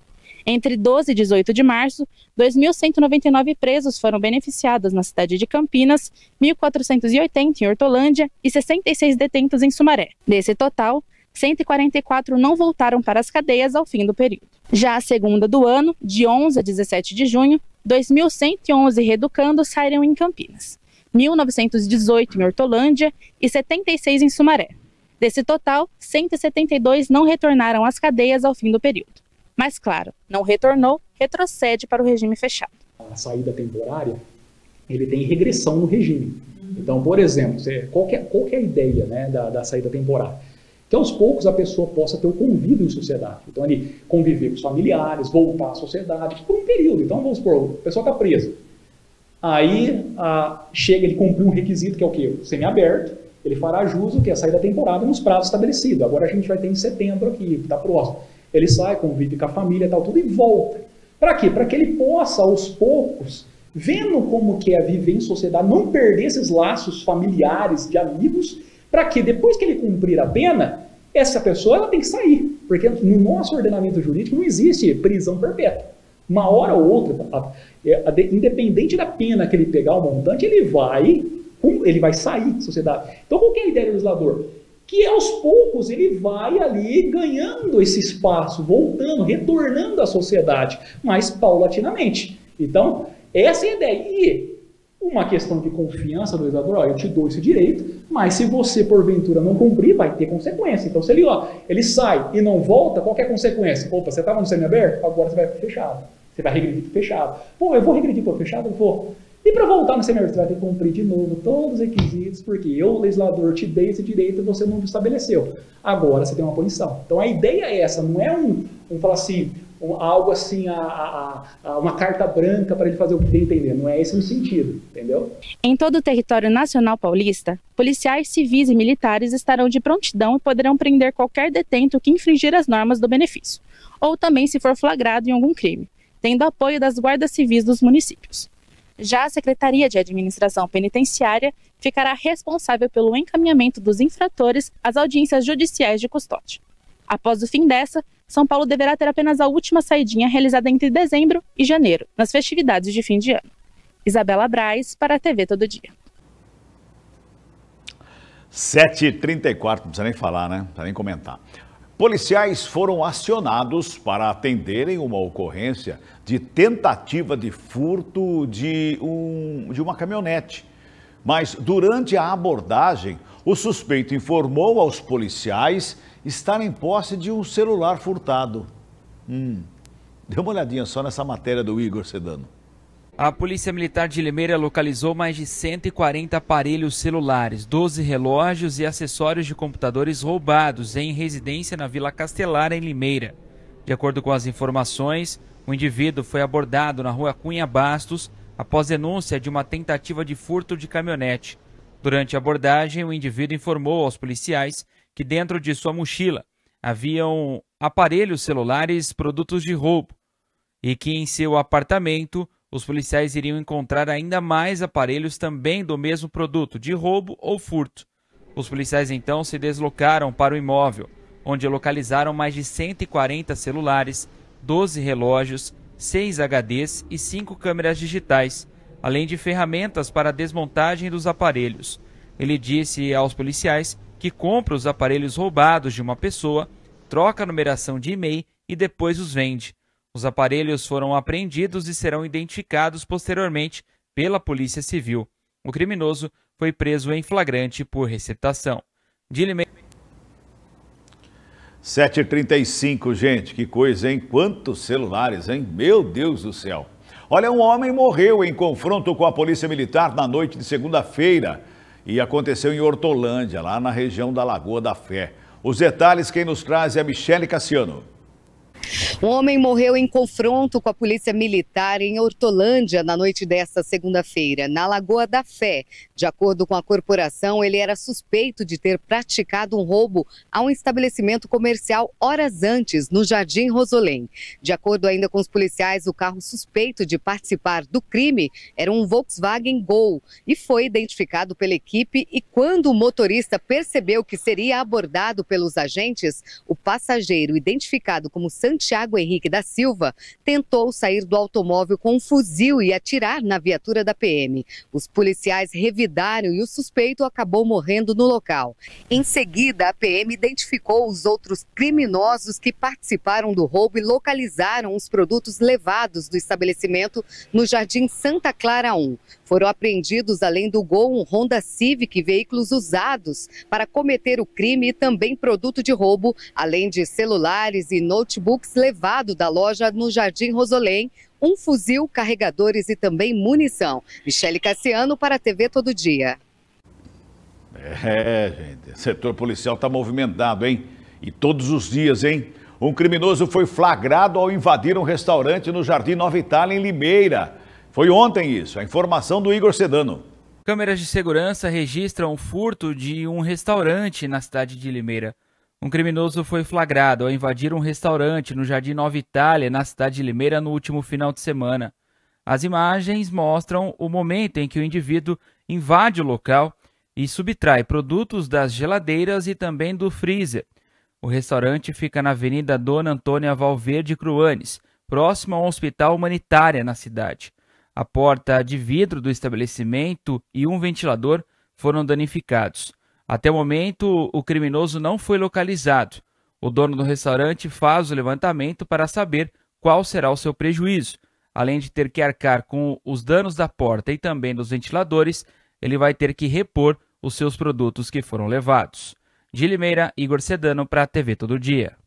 Entre 12 e 18 de março, 2.199 presos foram beneficiados na cidade de Campinas, 1.480 em Hortolândia e 66 detentos em Sumaré. Desse total, 144 não voltaram para as cadeias ao fim do período. Já a segunda do ano, de 11 a 17 de junho, 2.111 reeducandos saíram em Campinas, 1.918 em Hortolândia e 76 em Sumaré. Desse total, 172 não retornaram às cadeias ao fim do período. Mas, claro, não retornou, retrocede para o regime fechado. A saída temporária, ele tem regressão no regime. Então, por exemplo, qual é, qual é a ideia né, da, da saída temporária? Que aos poucos a pessoa possa ter o convívio em sociedade. Então, ele conviver com os familiares, voltar à sociedade, por um período. Então, vamos supor, a pessoa está presa. Aí, a, chega, ele cumpriu um requisito, que é o quê? Semi-aberto. Ele fará jus que é a saída temporada nos prazos estabelecidos. Agora a gente vai ter em setembro aqui, está próximo. Ele sai, convive com a família e tal, tudo, e volta. Para quê? Para que ele possa, aos poucos, vendo como que é viver em sociedade, não perder esses laços familiares, de amigos, para que depois que ele cumprir a pena, essa pessoa ela tem que sair. Porque no nosso ordenamento jurídico não existe prisão perpétua. Uma hora ou outra, a, a, a, independente da pena que ele pegar o montante, ele vai, ele vai sair da sociedade. Então qual é a ideia do legislador? Que aos poucos ele vai ali ganhando esse espaço, voltando, retornando à sociedade, mas paulatinamente. Então, essa é a ideia. E uma questão de confiança do legislador, ó, eu te dou esse direito, mas se você porventura não cumprir, vai ter consequência. Então, se ele, ó, ele sai e não volta, qual é a consequência? Opa, você estava no semiaberto, agora você vai fechado. Você vai regredir para fechado. Pô, eu vou regredir para fechado? Eu vou. E para voltar no semiaberto, você vai ter que cumprir de novo todos os requisitos, porque eu, legislador, te dei esse direito e você não estabeleceu. Agora você tem uma punição. Então, a ideia é essa, não é um, um falar assim, algo assim, a, a, a uma carta branca para ele fazer o que tem entender. Não é esse o sentido, entendeu? Em todo o território nacional paulista, policiais civis e militares estarão de prontidão e poderão prender qualquer detento que infringir as normas do benefício, ou também se for flagrado em algum crime, tendo apoio das guardas civis dos municípios. Já a Secretaria de Administração Penitenciária ficará responsável pelo encaminhamento dos infratores às audiências judiciais de custódia. Após o fim dessa, São Paulo deverá ter apenas a última saidinha realizada entre dezembro e janeiro, nas festividades de fim de ano. Isabela Braz, para a TV Todo Dia. 7h34, não precisa nem falar, né? Não precisa nem comentar. Policiais foram acionados para atenderem uma ocorrência de tentativa de furto de, um, de uma caminhonete. Mas durante a abordagem, o suspeito informou aos policiais estar em posse de um celular furtado. Hum. Dê uma olhadinha só nessa matéria do Igor Sedano. A Polícia Militar de Limeira localizou mais de 140 aparelhos celulares, 12 relógios e acessórios de computadores roubados em residência na Vila Castelar, em Limeira. De acordo com as informações, o indivíduo foi abordado na rua Cunha Bastos após denúncia de uma tentativa de furto de caminhonete. Durante a abordagem, o indivíduo informou aos policiais que dentro de sua mochila haviam aparelhos celulares produtos de roubo e que em seu apartamento os policiais iriam encontrar ainda mais aparelhos também do mesmo produto, de roubo ou furto. Os policiais então se deslocaram para o imóvel, onde localizaram mais de 140 celulares, 12 relógios, 6 HDs e 5 câmeras digitais, além de ferramentas para a desmontagem dos aparelhos. Ele disse aos policiais que compra os aparelhos roubados de uma pessoa, troca a numeração de e-mail e depois os vende. Os aparelhos foram apreendidos e serão identificados posteriormente pela Polícia Civil. O criminoso foi preso em flagrante por receptação. De Limeira... 7h35, gente, que coisa, hein? Quantos celulares, hein? Meu Deus do céu. Olha, um homem morreu em confronto com a Polícia Militar na noite de segunda-feira e aconteceu em Hortolândia, lá na região da Lagoa da Fé. Os detalhes quem nos traz é Michele Cassiano. Um homem morreu em confronto com a polícia militar em Hortolândia na noite desta segunda-feira, na Lagoa da Fé. De acordo com a corporação, ele era suspeito de ter praticado um roubo a um estabelecimento comercial horas antes, no Jardim Rosolém. De acordo ainda com os policiais, o carro suspeito de participar do crime era um Volkswagen Gol e foi identificado pela equipe. E quando o motorista percebeu que seria abordado pelos agentes, o passageiro, identificado como Santiago Henrique da Silva, tentou sair do automóvel com um fuzil e atirar na viatura da PM. Os policiais revidaram e o suspeito acabou morrendo no local. Em seguida, a PM identificou os outros criminosos que participaram do roubo e localizaram os produtos levados do estabelecimento no Jardim Santa Clara 1. Foram apreendidos, além do Gol, um Honda Civic veículos usados para cometer o crime e também produto de roubo, além de celulares e notebooks levados da loja no Jardim Rosolém, um fuzil, carregadores e também munição. Michele Cassiano para a TV Todo Dia. É, gente, o setor policial está movimentado, hein? E todos os dias, hein? Um criminoso foi flagrado ao invadir um restaurante no Jardim Nova Itália, em Limeira. Foi ontem isso, a informação do Igor Sedano. Câmeras de segurança registram o furto de um restaurante na cidade de Limeira. Um criminoso foi flagrado ao invadir um restaurante no Jardim Nova Itália, na cidade de Limeira, no último final de semana. As imagens mostram o momento em que o indivíduo invade o local e subtrai produtos das geladeiras e também do freezer. O restaurante fica na Avenida Dona Antônia Valverde Cruanes, próximo ao Hospital Humanitária na cidade. A porta de vidro do estabelecimento e um ventilador foram danificados. Até o momento, o criminoso não foi localizado. O dono do restaurante faz o levantamento para saber qual será o seu prejuízo. Além de ter que arcar com os danos da porta e também dos ventiladores, ele vai ter que repor os seus produtos que foram levados. De Limeira, Igor Sedano para a TV Todo Dia.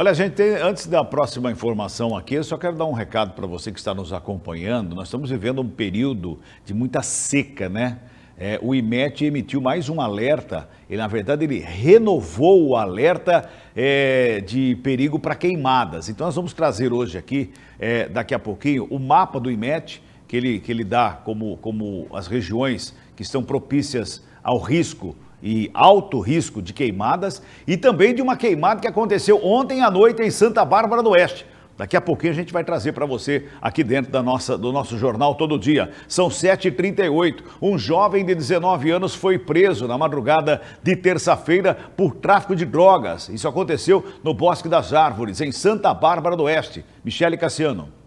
Olha, gente, antes da próxima informação aqui, eu só quero dar um recado para você que está nos acompanhando. Nós estamos vivendo um período de muita seca, né? É, o IMET emitiu mais um alerta. E, na verdade, ele renovou o alerta é, de perigo para queimadas. Então, nós vamos trazer hoje aqui, é, daqui a pouquinho, o mapa do IMET, que ele, que ele dá como, como as regiões que estão propícias ao risco e alto risco de queimadas e também de uma queimada que aconteceu ontem à noite em Santa Bárbara do Oeste. Daqui a pouquinho a gente vai trazer para você aqui dentro da nossa, do nosso jornal todo dia. São 7h38. Um jovem de 19 anos foi preso na madrugada de terça-feira por tráfico de drogas. Isso aconteceu no Bosque das Árvores, em Santa Bárbara do Oeste. Michele Cassiano.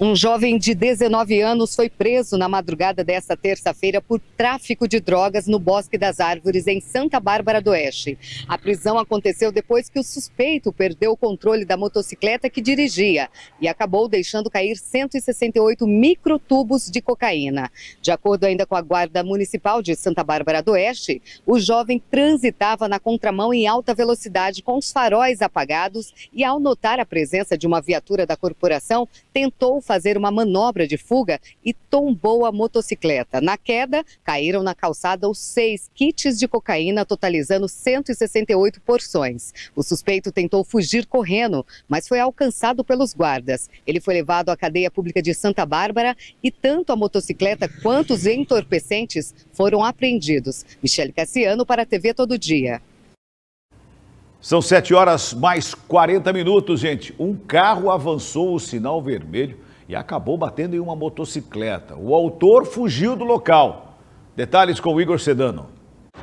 Um jovem de 19 anos foi preso na madrugada desta terça-feira por tráfico de drogas no Bosque das Árvores, em Santa Bárbara do Oeste. A prisão aconteceu depois que o suspeito perdeu o controle da motocicleta que dirigia e acabou deixando cair 168 microtubos de cocaína. De acordo ainda com a Guarda Municipal de Santa Bárbara do Oeste, o jovem transitava na contramão em alta velocidade com os faróis apagados e, ao notar a presença de uma viatura da corporação, tentou tentou fazer uma manobra de fuga e tombou a motocicleta. Na queda, caíram na calçada os seis kits de cocaína, totalizando 168 porções. O suspeito tentou fugir correndo, mas foi alcançado pelos guardas. Ele foi levado à cadeia pública de Santa Bárbara e tanto a motocicleta quanto os entorpecentes foram apreendidos. Michele Cassiano para a TV Todo Dia. São 7 horas mais 40 minutos, gente. Um carro avançou o sinal vermelho e acabou batendo em uma motocicleta. O autor fugiu do local. Detalhes com o Igor Sedano.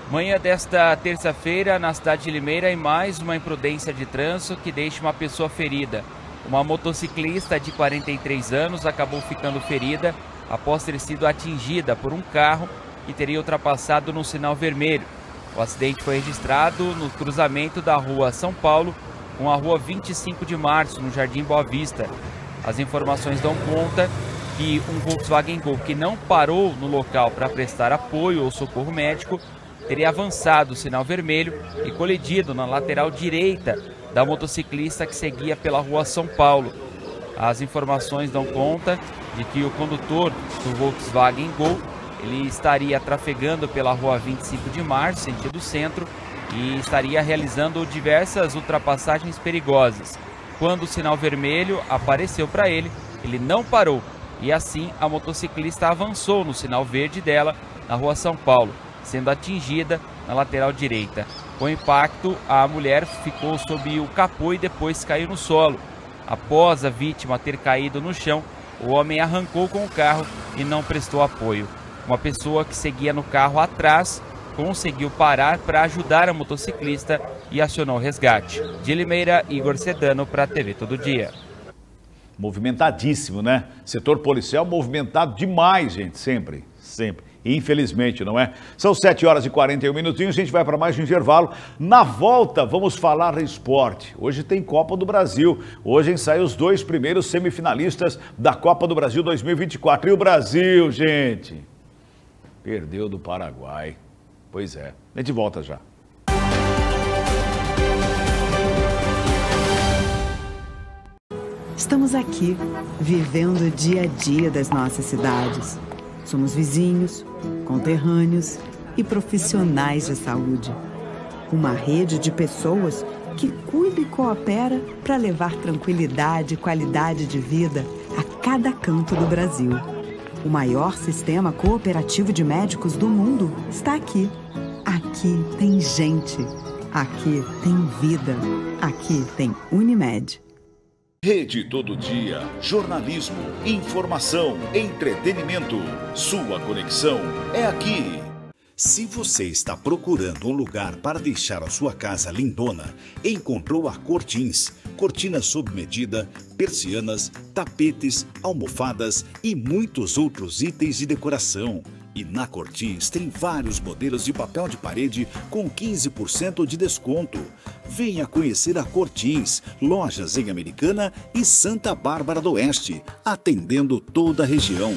Manhã desta terça-feira, na cidade de Limeira, e mais uma imprudência de trânsito que deixa uma pessoa ferida. Uma motociclista de 43 anos acabou ficando ferida após ter sido atingida por um carro que teria ultrapassado no sinal vermelho. O acidente foi registrado no cruzamento da rua São Paulo com a rua 25 de março, no Jardim Boa Vista. As informações dão conta que um Volkswagen Gol que não parou no local para prestar apoio ou socorro médico teria avançado o sinal vermelho e colidido na lateral direita da motociclista que seguia pela rua São Paulo. As informações dão conta de que o condutor do Volkswagen Gol ele estaria trafegando pela rua 25 de março, sentido centro, e estaria realizando diversas ultrapassagens perigosas. Quando o sinal vermelho apareceu para ele, ele não parou e assim a motociclista avançou no sinal verde dela na rua São Paulo, sendo atingida na lateral direita. Com impacto, a mulher ficou sob o capô e depois caiu no solo. Após a vítima ter caído no chão, o homem arrancou com o carro e não prestou apoio. Uma pessoa que seguia no carro atrás conseguiu parar para ajudar a motociclista e acionou o resgate. De Limeira, Igor Sedano para a TV Todo Dia. Movimentadíssimo, né? Setor policial movimentado demais, gente, sempre, sempre. Infelizmente, não é? São 7 horas e 41 minutinhos, a gente vai para mais um intervalo. Na volta, vamos falar esporte. Hoje tem Copa do Brasil. Hoje ensaiam os dois primeiros semifinalistas da Copa do Brasil 2024. E o Brasil, gente? Perdeu do Paraguai. Pois é. A gente volta já. Estamos aqui, vivendo o dia a dia das nossas cidades. Somos vizinhos, conterrâneos e profissionais de saúde. Uma rede de pessoas que cuida e coopera para levar tranquilidade e qualidade de vida a cada canto do Brasil. O maior sistema cooperativo de médicos do mundo está aqui. Aqui tem gente. Aqui tem vida. Aqui tem Unimed. Rede Todo Dia, jornalismo, informação, entretenimento. Sua conexão é aqui. Se você está procurando um lugar para deixar a sua casa lindona, encontrou a Cortins. Cortinas sob medida, persianas, tapetes, almofadas e muitos outros itens de decoração. E na Cortins tem vários modelos de papel de parede com 15% de desconto. Venha conhecer a Cortins, lojas em Americana e Santa Bárbara do Oeste, atendendo toda a região.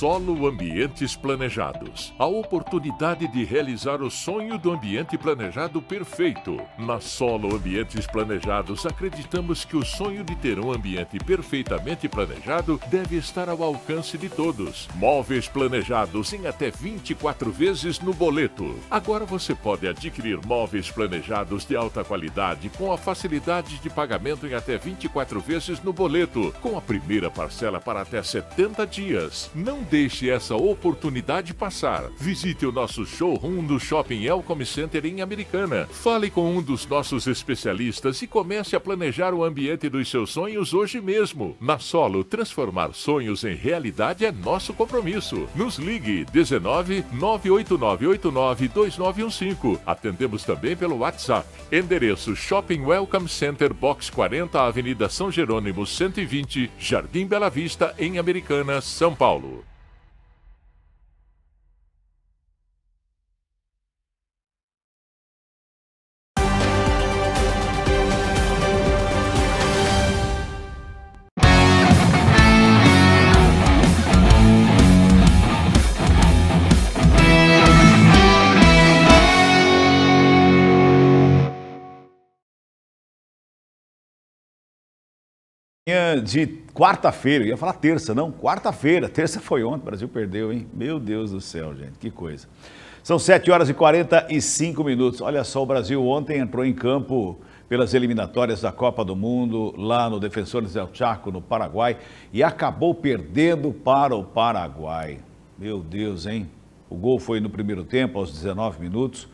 Solo Ambientes Planejados. A oportunidade de realizar o sonho do ambiente planejado perfeito. Na Solo Ambientes Planejados, acreditamos que o sonho de ter um ambiente perfeitamente planejado deve estar ao alcance de todos. Móveis planejados em até 24 vezes no boleto. Agora você pode adquirir móveis planejados de alta qualidade com a facilidade de pagamento em até 24 vezes no boleto, com a primeira parcela para até 70 dias. Não deixe essa oportunidade passar. Visite o nosso showroom do Shopping Elcom Center em Americana. Fale com um dos nossos especialistas e comece a planejar o ambiente dos seus sonhos hoje mesmo. Na Solo, transformar sonhos em realidade é nosso compromisso. Nos ligue 19 98989 2915. Atendemos também pelo WhatsApp. Endereço Shopping Welcome Center Box 40, Avenida São Jerônimo 120, Jardim Bela Vista, em Americana, São Paulo. De quarta-feira, ia falar terça, não, quarta-feira, terça foi ontem, o Brasil perdeu, hein? Meu Deus do céu, gente, que coisa. São 7 horas e 45 minutos. Olha só, o Brasil ontem entrou em campo pelas eliminatórias da Copa do Mundo, lá no Defensores del Chaco, no Paraguai, e acabou perdendo para o Paraguai. Meu Deus, hein? O gol foi no primeiro tempo, aos 19 minutos,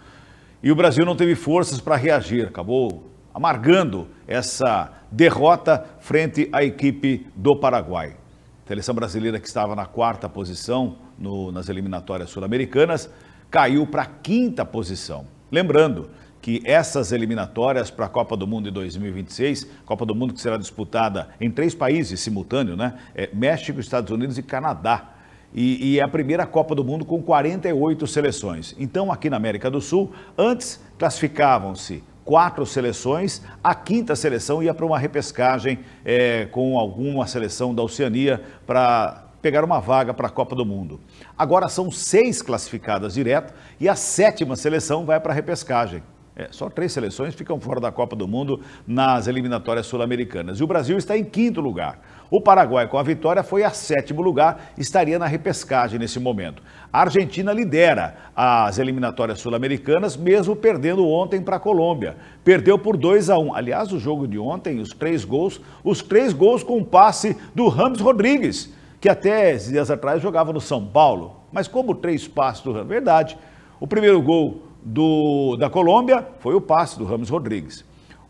e o Brasil não teve forças para reagir, acabou amargando essa derrota frente à equipe do Paraguai. A seleção brasileira que estava na quarta posição no, nas eliminatórias sul-americanas caiu para a quinta posição. Lembrando que essas eliminatórias para a Copa do Mundo de 2026, Copa do Mundo que será disputada em três países simultâneos, né? É México, Estados Unidos e Canadá. E, e, é a primeira Copa do Mundo com 48 seleções. Então, aqui na América do Sul, antes classificavam-se quatro seleções. A quinta seleção ia para uma repescagem é, com alguma seleção da Oceania para pegar uma vaga para a Copa do Mundo. Agora são seis classificadas direto e a sétima seleção vai para a repescagem. É, só três seleções ficam fora da Copa do Mundo nas eliminatórias sul-americanas. E o Brasil está em quinto lugar. O Paraguai, com a vitória, foi a sétimo lugar, estaria na repescagem nesse momento. A Argentina lidera as eliminatórias sul-americanas, mesmo perdendo ontem para a Colômbia. Perdeu por 2 a 1. Aliás, o jogo de ontem, os três gols, os três gols com passe do Ramos Rodrigues, que até dias atrás jogava no São Paulo. Mas como três passes do Ramos? Verdade. O primeiro gol do, da Colômbia foi o passe do Ramos Rodrigues.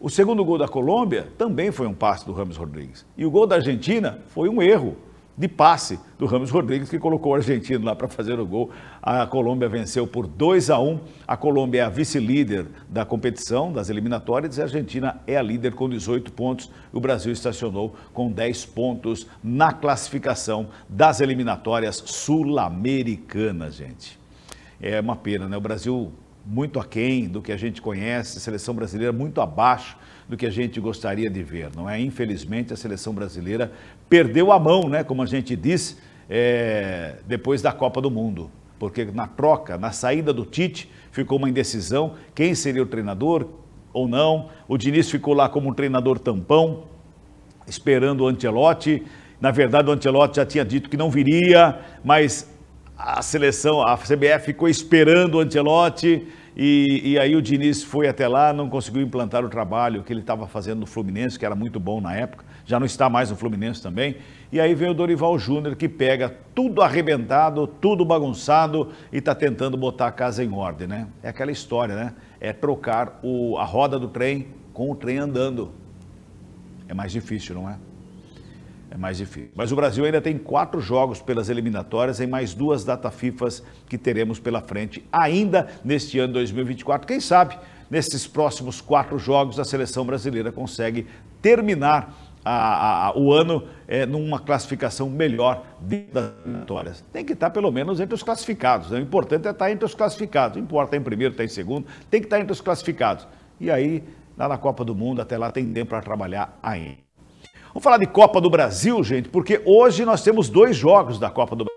O segundo gol da Colômbia também foi um passe do Ramos Rodrigues. E o gol da Argentina foi um erro de passe do Ramos Rodrigues, que colocou o argentino lá para fazer o gol. A Colômbia venceu por 2 a 1. A Colômbia é a vice-líder da competição, das eliminatórias, e a Argentina é a líder com 18 pontos. O Brasil estacionou com 10 pontos na classificação das eliminatórias sul-americanas, gente. É uma pena, né? O Brasil muito aquém do que a gente conhece, seleção brasileira muito abaixo do que a gente gostaria de ver, não é? Infelizmente, a seleção brasileira perdeu a mão, né? Como a gente disse, é, depois da Copa do Mundo. Porque na troca, na saída do Tite, ficou uma indecisão: quem seria o treinador ou não. O Diniz ficou lá como um treinador tampão, esperando o Ancelotti. Na verdade, o Ancelotti já tinha dito que não viria, mas a seleção, a CBF ficou esperando o Ancelotti e, e, aí o Diniz foi até lá, não conseguiu implantar o trabalho que ele estava fazendo no Fluminense, que era muito bom na época, já não está mais no Fluminense também. E aí veio o Dorival Júnior, que pega tudo arrebentado, tudo bagunçado e está tentando botar a casa em ordem, né? É aquela história, né? É trocar o, a roda do trem com o trem andando. É mais difícil, não é? É mais difícil. Mas o Brasil ainda tem quatro jogos pelas eliminatórias em mais duas data FIFAs que teremos pela frente ainda neste ano 2024. Quem sabe nesses próximos quatro jogos a seleção brasileira consegue terminar a, a, o ano é, numa classificação melhor das eliminatórias. Tem que estar pelo menos entre os classificados. Né? O importante é estar entre os classificados. Não importa em primeiro, estar em segundo, tem que estar entre os classificados. E aí, lá na Copa do Mundo, até lá tem tempo para trabalhar ainda. Vamos falar de Copa do Brasil, gente, porque hoje nós temos dois jogos da Copa do Brasil.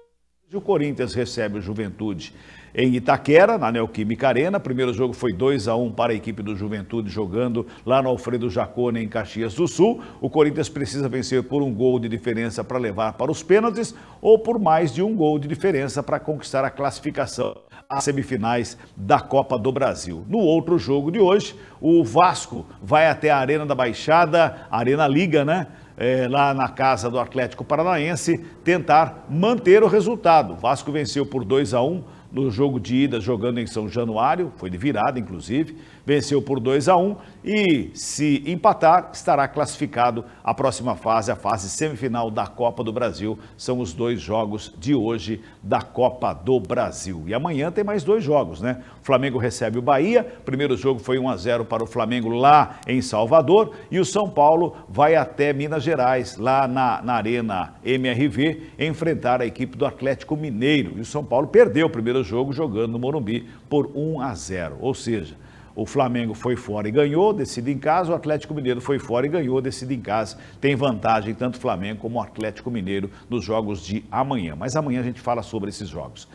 O Corinthians recebe o Juventude em Itaquera, na Neoquímica Arena. O primeiro jogo foi 2 a 1 para a equipe do Juventude, jogando lá no Alfredo Jacone, em Caxias do Sul. O Corinthians precisa vencer por um gol de diferença para levar para os pênaltis ou por mais de um gol de diferença para conquistar a classificação às semifinais da Copa do Brasil. No outro jogo de hoje, o Vasco vai até a Arena da Baixada, Arena Liga, né? É, lá na casa do Atlético Paranaense, tentar manter o resultado. Vasco venceu por 2 a 1 no jogo de ida, jogando em São Januário, foi de virada, inclusive venceu por 2 a 1 e, se empatar, estará classificado à próxima fase, a fase semifinal da Copa do Brasil. São os dois jogos de hoje da Copa do Brasil. E amanhã tem mais dois jogos, né? O Flamengo recebe o Bahia, primeiro jogo foi 1 a 0 para o Flamengo lá em Salvador e o São Paulo vai até Minas Gerais, lá na, na Arena MRV, enfrentar a equipe do Atlético Mineiro. E o São Paulo perdeu o primeiro jogo jogando no Morumbi por 1 a 0, ou seja, o Flamengo foi fora e ganhou, decide em casa. O Atlético Mineiro foi fora e ganhou, decide em casa. Tem vantagem tanto o Flamengo como o Atlético Mineiro nos jogos de amanhã. Mas amanhã a gente fala sobre esses jogos.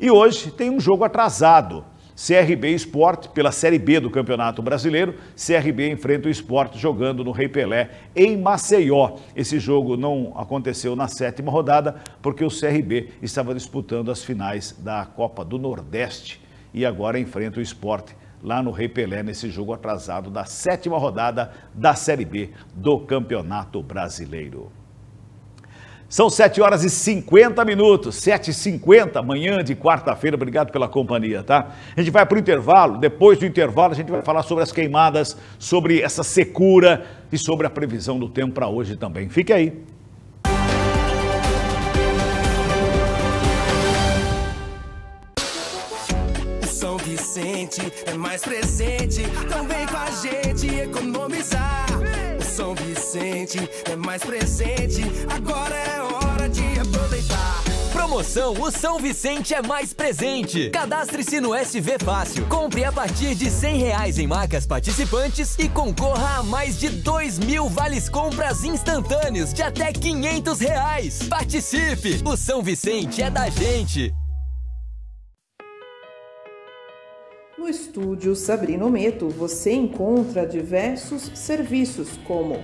E hoje tem um jogo atrasado. CRB Esporte, pela Série B do Campeonato Brasileiro, CRB enfrenta o Esporte jogando no Rei Pelé, em Maceió. Esse jogo não aconteceu na sétima rodada, porque o CRB estava disputando as finais da Copa do Nordeste e agora enfrenta o Esporte lá no Rei Pelé, nesse jogo atrasado da sétima rodada da Série B do Campeonato Brasileiro. São 7 horas e 50 minutos, 7 e 50 manhã de quarta-feira. Obrigado pela companhia, tá? A gente vai para o intervalo. Depois do intervalo, a gente vai falar sobre as queimadas, sobre essa secura e sobre a previsão do tempo para hoje também. Fique aí. Vicente é mais presente. Então vem com a gente economizar. É mais presente. Agora é hora de aproveitar. Promoção O São Vicente é mais presente. Cadastre-se no SV Fácil. Compre a partir de 100 reais em marcas participantes e concorra a mais de 2 mil vales compras instantâneos de até 500 reais. Participe! O São Vicente é da gente. No estúdio Sabrina Meto você encontra diversos serviços como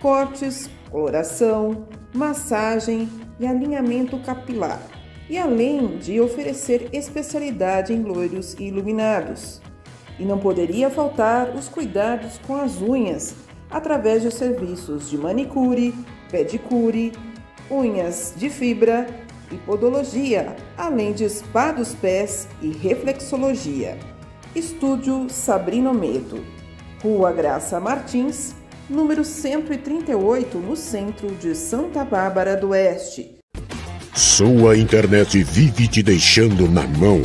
cortes, coloração, massagem e alinhamento capilar, e além de oferecer especialidade em loiros e iluminados. E não poderia faltar os cuidados com as unhas, através de serviços de manicure, pedicure, unhas de fibra e podologia, além de spa dos pés e reflexologia. Estúdio Sabrino Medo, Rua Graça Martins, número 138, no centro de Santa Bárbara do Oeste. Sua internet vive te deixando na mão.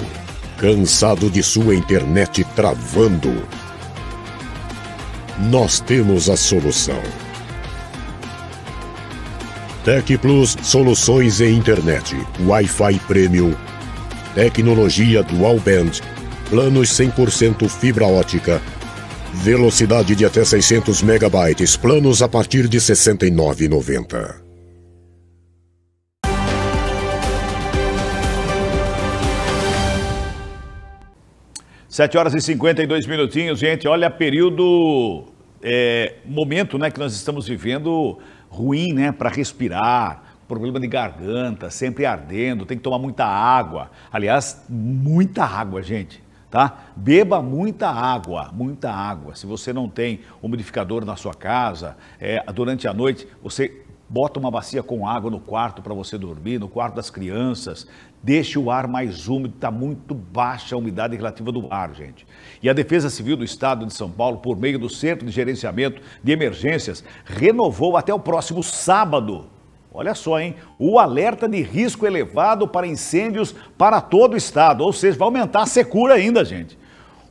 Cansado de sua internet travando? Nós temos a solução. Tec Plus Soluções em Internet, Wi-Fi Premium, tecnologia Dual Band Planos 100% fibra ótica. Velocidade de até 600 megabytes. Planos a partir de R$ 69,90. Sete horas e 52 minutinhos, gente. Olha, período, é, momento, né, que nós estamos vivendo ruim, né, para respirar, problema de garganta, sempre ardendo, tem que tomar muita água. Aliás, muita água, gente tá? Beba muita água, muita água. Se você não tem umidificador na sua casa, é, durante a noite você bota uma bacia com água no quarto para você dormir, no quarto das crianças. Deixe o ar mais úmido, está muito baixa a umidade relativa do ar, gente. E a Defesa Civil do Estado de São Paulo, por meio do Centro de Gerenciamento de Emergências, renovou até o próximo sábado Olha só, hein? O alerta de risco elevado para incêndios para todo o estado, ou seja, vai aumentar a secura ainda, gente.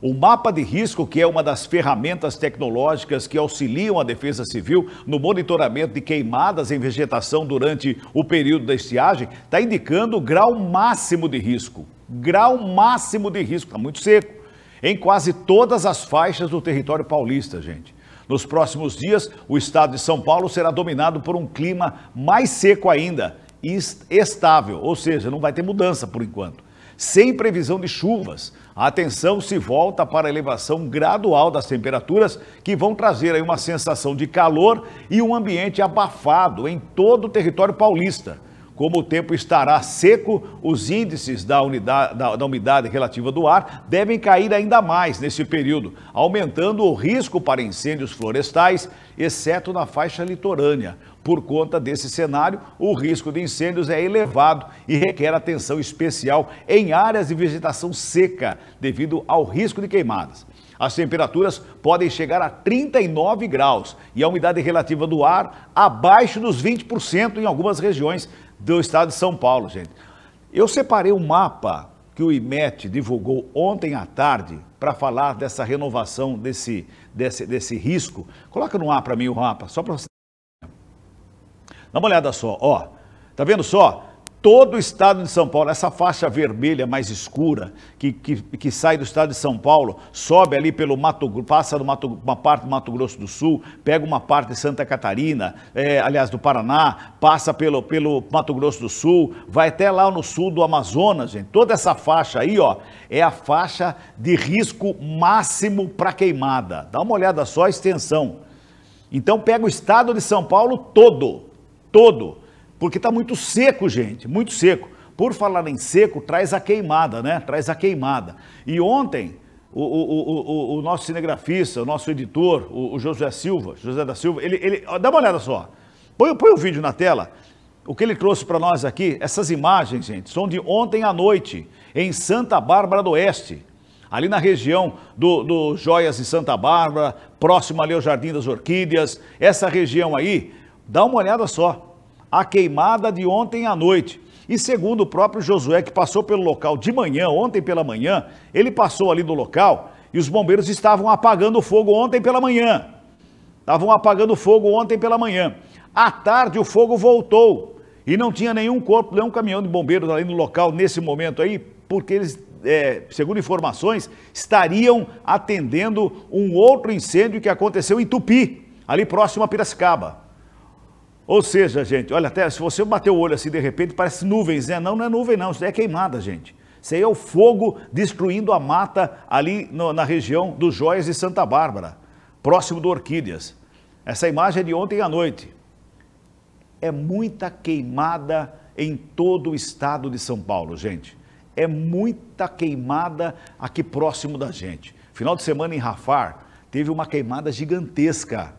O mapa de risco, que é uma das ferramentas tecnológicas que auxiliam a Defesa Civil no monitoramento de queimadas em vegetação durante o período da estiagem, está indicando o grau máximo de risco. Grau máximo de risco, está muito seco, em quase todas as faixas do território paulista, gente. Nos próximos dias, o estado de São Paulo será dominado por um clima mais seco ainda e estável, ou seja, não vai ter mudança por enquanto. Sem previsão de chuvas, a atenção se volta para a elevação gradual das temperaturas que vão trazer aí uma sensação de calor e um ambiente abafado em todo o território paulista Como o tempo estará seco, os índices da, unidade, da, da umidade relativa do ar devem cair ainda mais nesse período, aumentando o risco para incêndios florestais, exceto na faixa litorânea. Por conta desse cenário, o risco de incêndios é elevado e requer atenção especial em áreas de vegetação seca, devido ao risco de queimadas. As temperaturas podem chegar a 39 graus e a umidade relativa do ar abaixo dos 20% em algumas regiões do estado de São Paulo, gente. Eu separei um mapa que o IMET divulgou ontem à tarde para falar dessa renovação, desse, desse, desse risco. Coloca no ar para mim o mapa, só para você. Dá uma olhada só, ó. Tá vendo só? Todo o estado de São Paulo, essa faixa vermelha mais escura que, que, que, sai do estado de São Paulo, sobe ali pelo Mato passa do Mato, uma parte do Mato Grosso do Sul, pega uma parte de Santa Catarina, é, aliás, do Paraná, passa pelo, pelo Mato Grosso do Sul, vai até lá no sul do Amazonas, gente. Toda essa faixa aí, ó, é a faixa de risco máximo para queimada. Dá uma olhada só a extensão. Então pega o estado de São Paulo todo, todo porque está muito seco, gente, muito seco. Por falar em seco, traz a queimada, né? Traz a queimada. E ontem, o, o, o, o nosso cinegrafista, o nosso editor, o, José Silva, José da Silva, ele, ele dá uma olhada só. Põe, põe o vídeo na tela. O que ele trouxe para nós aqui, essas imagens, gente, são de ontem à noite, em Santa Bárbara do Oeste. Ali na região do, do Joias de Santa Bárbara, próximo ali ao Jardim das Orquídeas. Essa região aí, dá uma olhada só a queimada de ontem à noite. E segundo o próprio Josué, que passou pelo local de manhã, ontem pela manhã, ele passou ali do local e os bombeiros estavam apagando o fogo ontem pela manhã. Estavam apagando o fogo ontem pela manhã. À tarde o fogo voltou e não tinha nenhum corpo, nenhum caminhão de bombeiros ali no local nesse momento aí, porque eles, é, segundo informações, estariam atendendo um outro incêndio que aconteceu em Tupi, ali próximo a Piracicaba. Ou seja, gente, olha, até se você bater o olho assim de repente, parece nuvens, né? Não, não é nuvem, não, isso é queimada, gente. Isso aí é o fogo destruindo a mata ali no, na região dos Jóias de Santa Bárbara, próximo do Orquídeas. Essa imagem é de ontem à noite. É muita queimada em todo o estado de São Paulo, gente. É muita queimada aqui próximo da gente. Final de semana em Rafar, teve uma queimada gigantesca.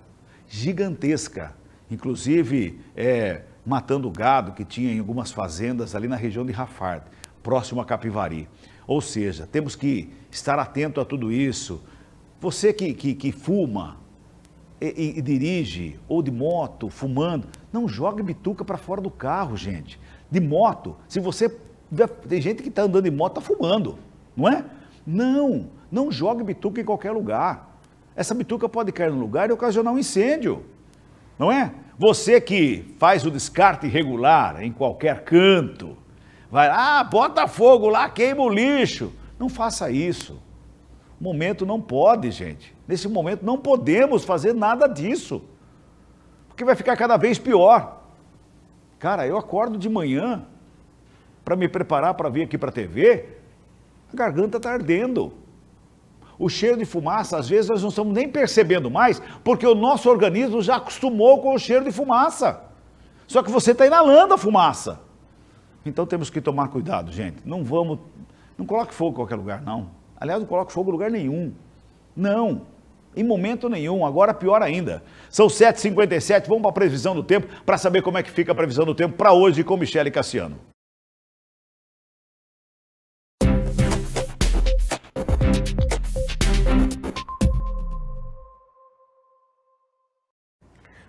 Gigantesca inclusive é, matando gado que tinha em algumas fazendas ali na região de Rafard, próximo a Capivari. Ou seja, temos que estar atento a tudo isso. Você que, que, que fuma e, e, e, dirige, ou de moto, fumando, não jogue bituca para fora do carro, gente. De moto, se você. Tem gente que está andando de moto, está fumando, não é? Não, não jogue bituca em qualquer lugar. Essa bituca pode cair no lugar e ocasionar um incêndio, não é? Você que faz o descarte irregular em qualquer canto, vai, ah, bota fogo lá, queima o lixo. Não faça isso. O momento não pode, gente. Nesse momento não podemos fazer nada disso. Porque vai ficar cada vez pior. Cara, eu acordo de manhã para me preparar para vir aqui para a TV, a garganta está ardendo o cheiro de fumaça, às vezes nós não estamos nem percebendo mais, porque o nosso organismo já acostumou com o cheiro de fumaça. Só que você está inalando a fumaça. Então temos que tomar cuidado, gente. Não vamos. Não coloque fogo em qualquer lugar, não. Aliás, não coloque fogo em lugar nenhum. Não. Em momento nenhum. Agora pior ainda. São 7h57. Vamos para a previsão do tempo para saber como é que fica a previsão do tempo para hoje com Michele Cassiano.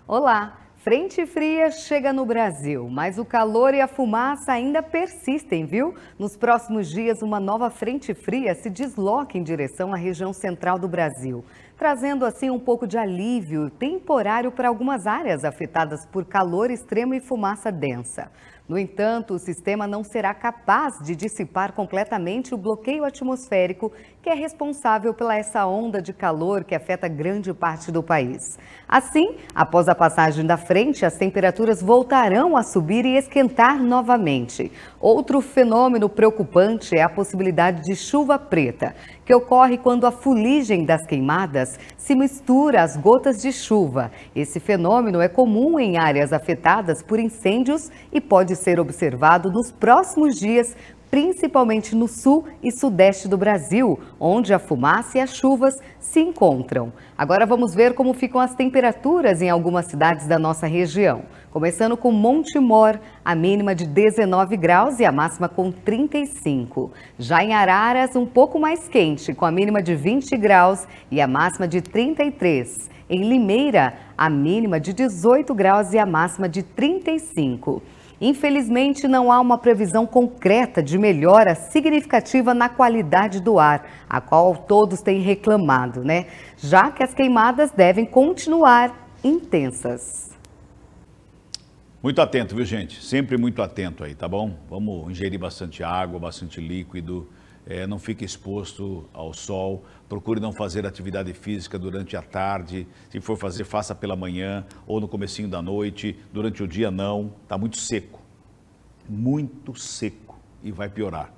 Olá! Frente fria chega no Brasil, mas o calor e a fumaça ainda persistem, viu? Nos próximos dias, uma nova frente fria se desloca em direção à região central do Brasil, trazendo assim um pouco de alívio temporário para algumas áreas afetadas por calor extremo e fumaça densa. No entanto, o sistema não será capaz de dissipar completamente o bloqueio atmosférico que é responsável pela essa onda de calor que afeta grande parte do país. Assim, após a passagem da frente, as temperaturas voltarão a subir e esquentar novamente. Outro fenômeno preocupante é a possibilidade de chuva preta, que ocorre quando a fuligem das queimadas se mistura às gotas de chuva. Esse fenômeno é comum em áreas afetadas por incêndios e pode ser observado nos próximos dias principalmente no sul e sudeste do Brasil, onde a fumaça e as chuvas se encontram. Agora vamos ver como ficam as temperaturas em algumas cidades da nossa região. Começando com Montemor, a mínima de 19 graus e a máxima com 35. Já em Araras, um pouco mais quente, com a mínima de 20 graus e a máxima de 33. Em Limeira, a mínima de 18 graus e a máxima de 35. Infelizmente, não há uma previsão concreta de melhora significativa na qualidade do ar, a qual todos têm reclamado, né? Já que as queimadas devem continuar intensas. Muito atento, viu, gente? Sempre muito atento aí, tá bom? Vamos ingerir bastante água, bastante líquido. É, não fique exposto ao sol, procure não fazer atividade física durante a tarde, se for fazer, faça pela manhã ou no comecinho da noite, durante o dia não, está muito seco, muito seco. E vai piorar,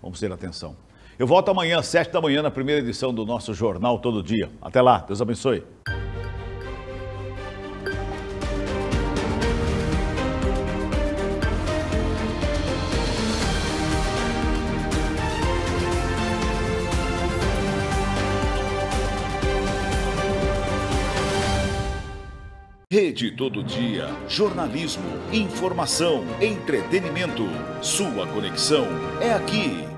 vamos ter atenção. Eu volto amanhã às sete da manhã na primeira edição do nosso Jornal Todo Dia. Até lá, Deus abençoe. Rede Todo Dia, jornalismo, informação, entretenimento. Sua conexão é aqui.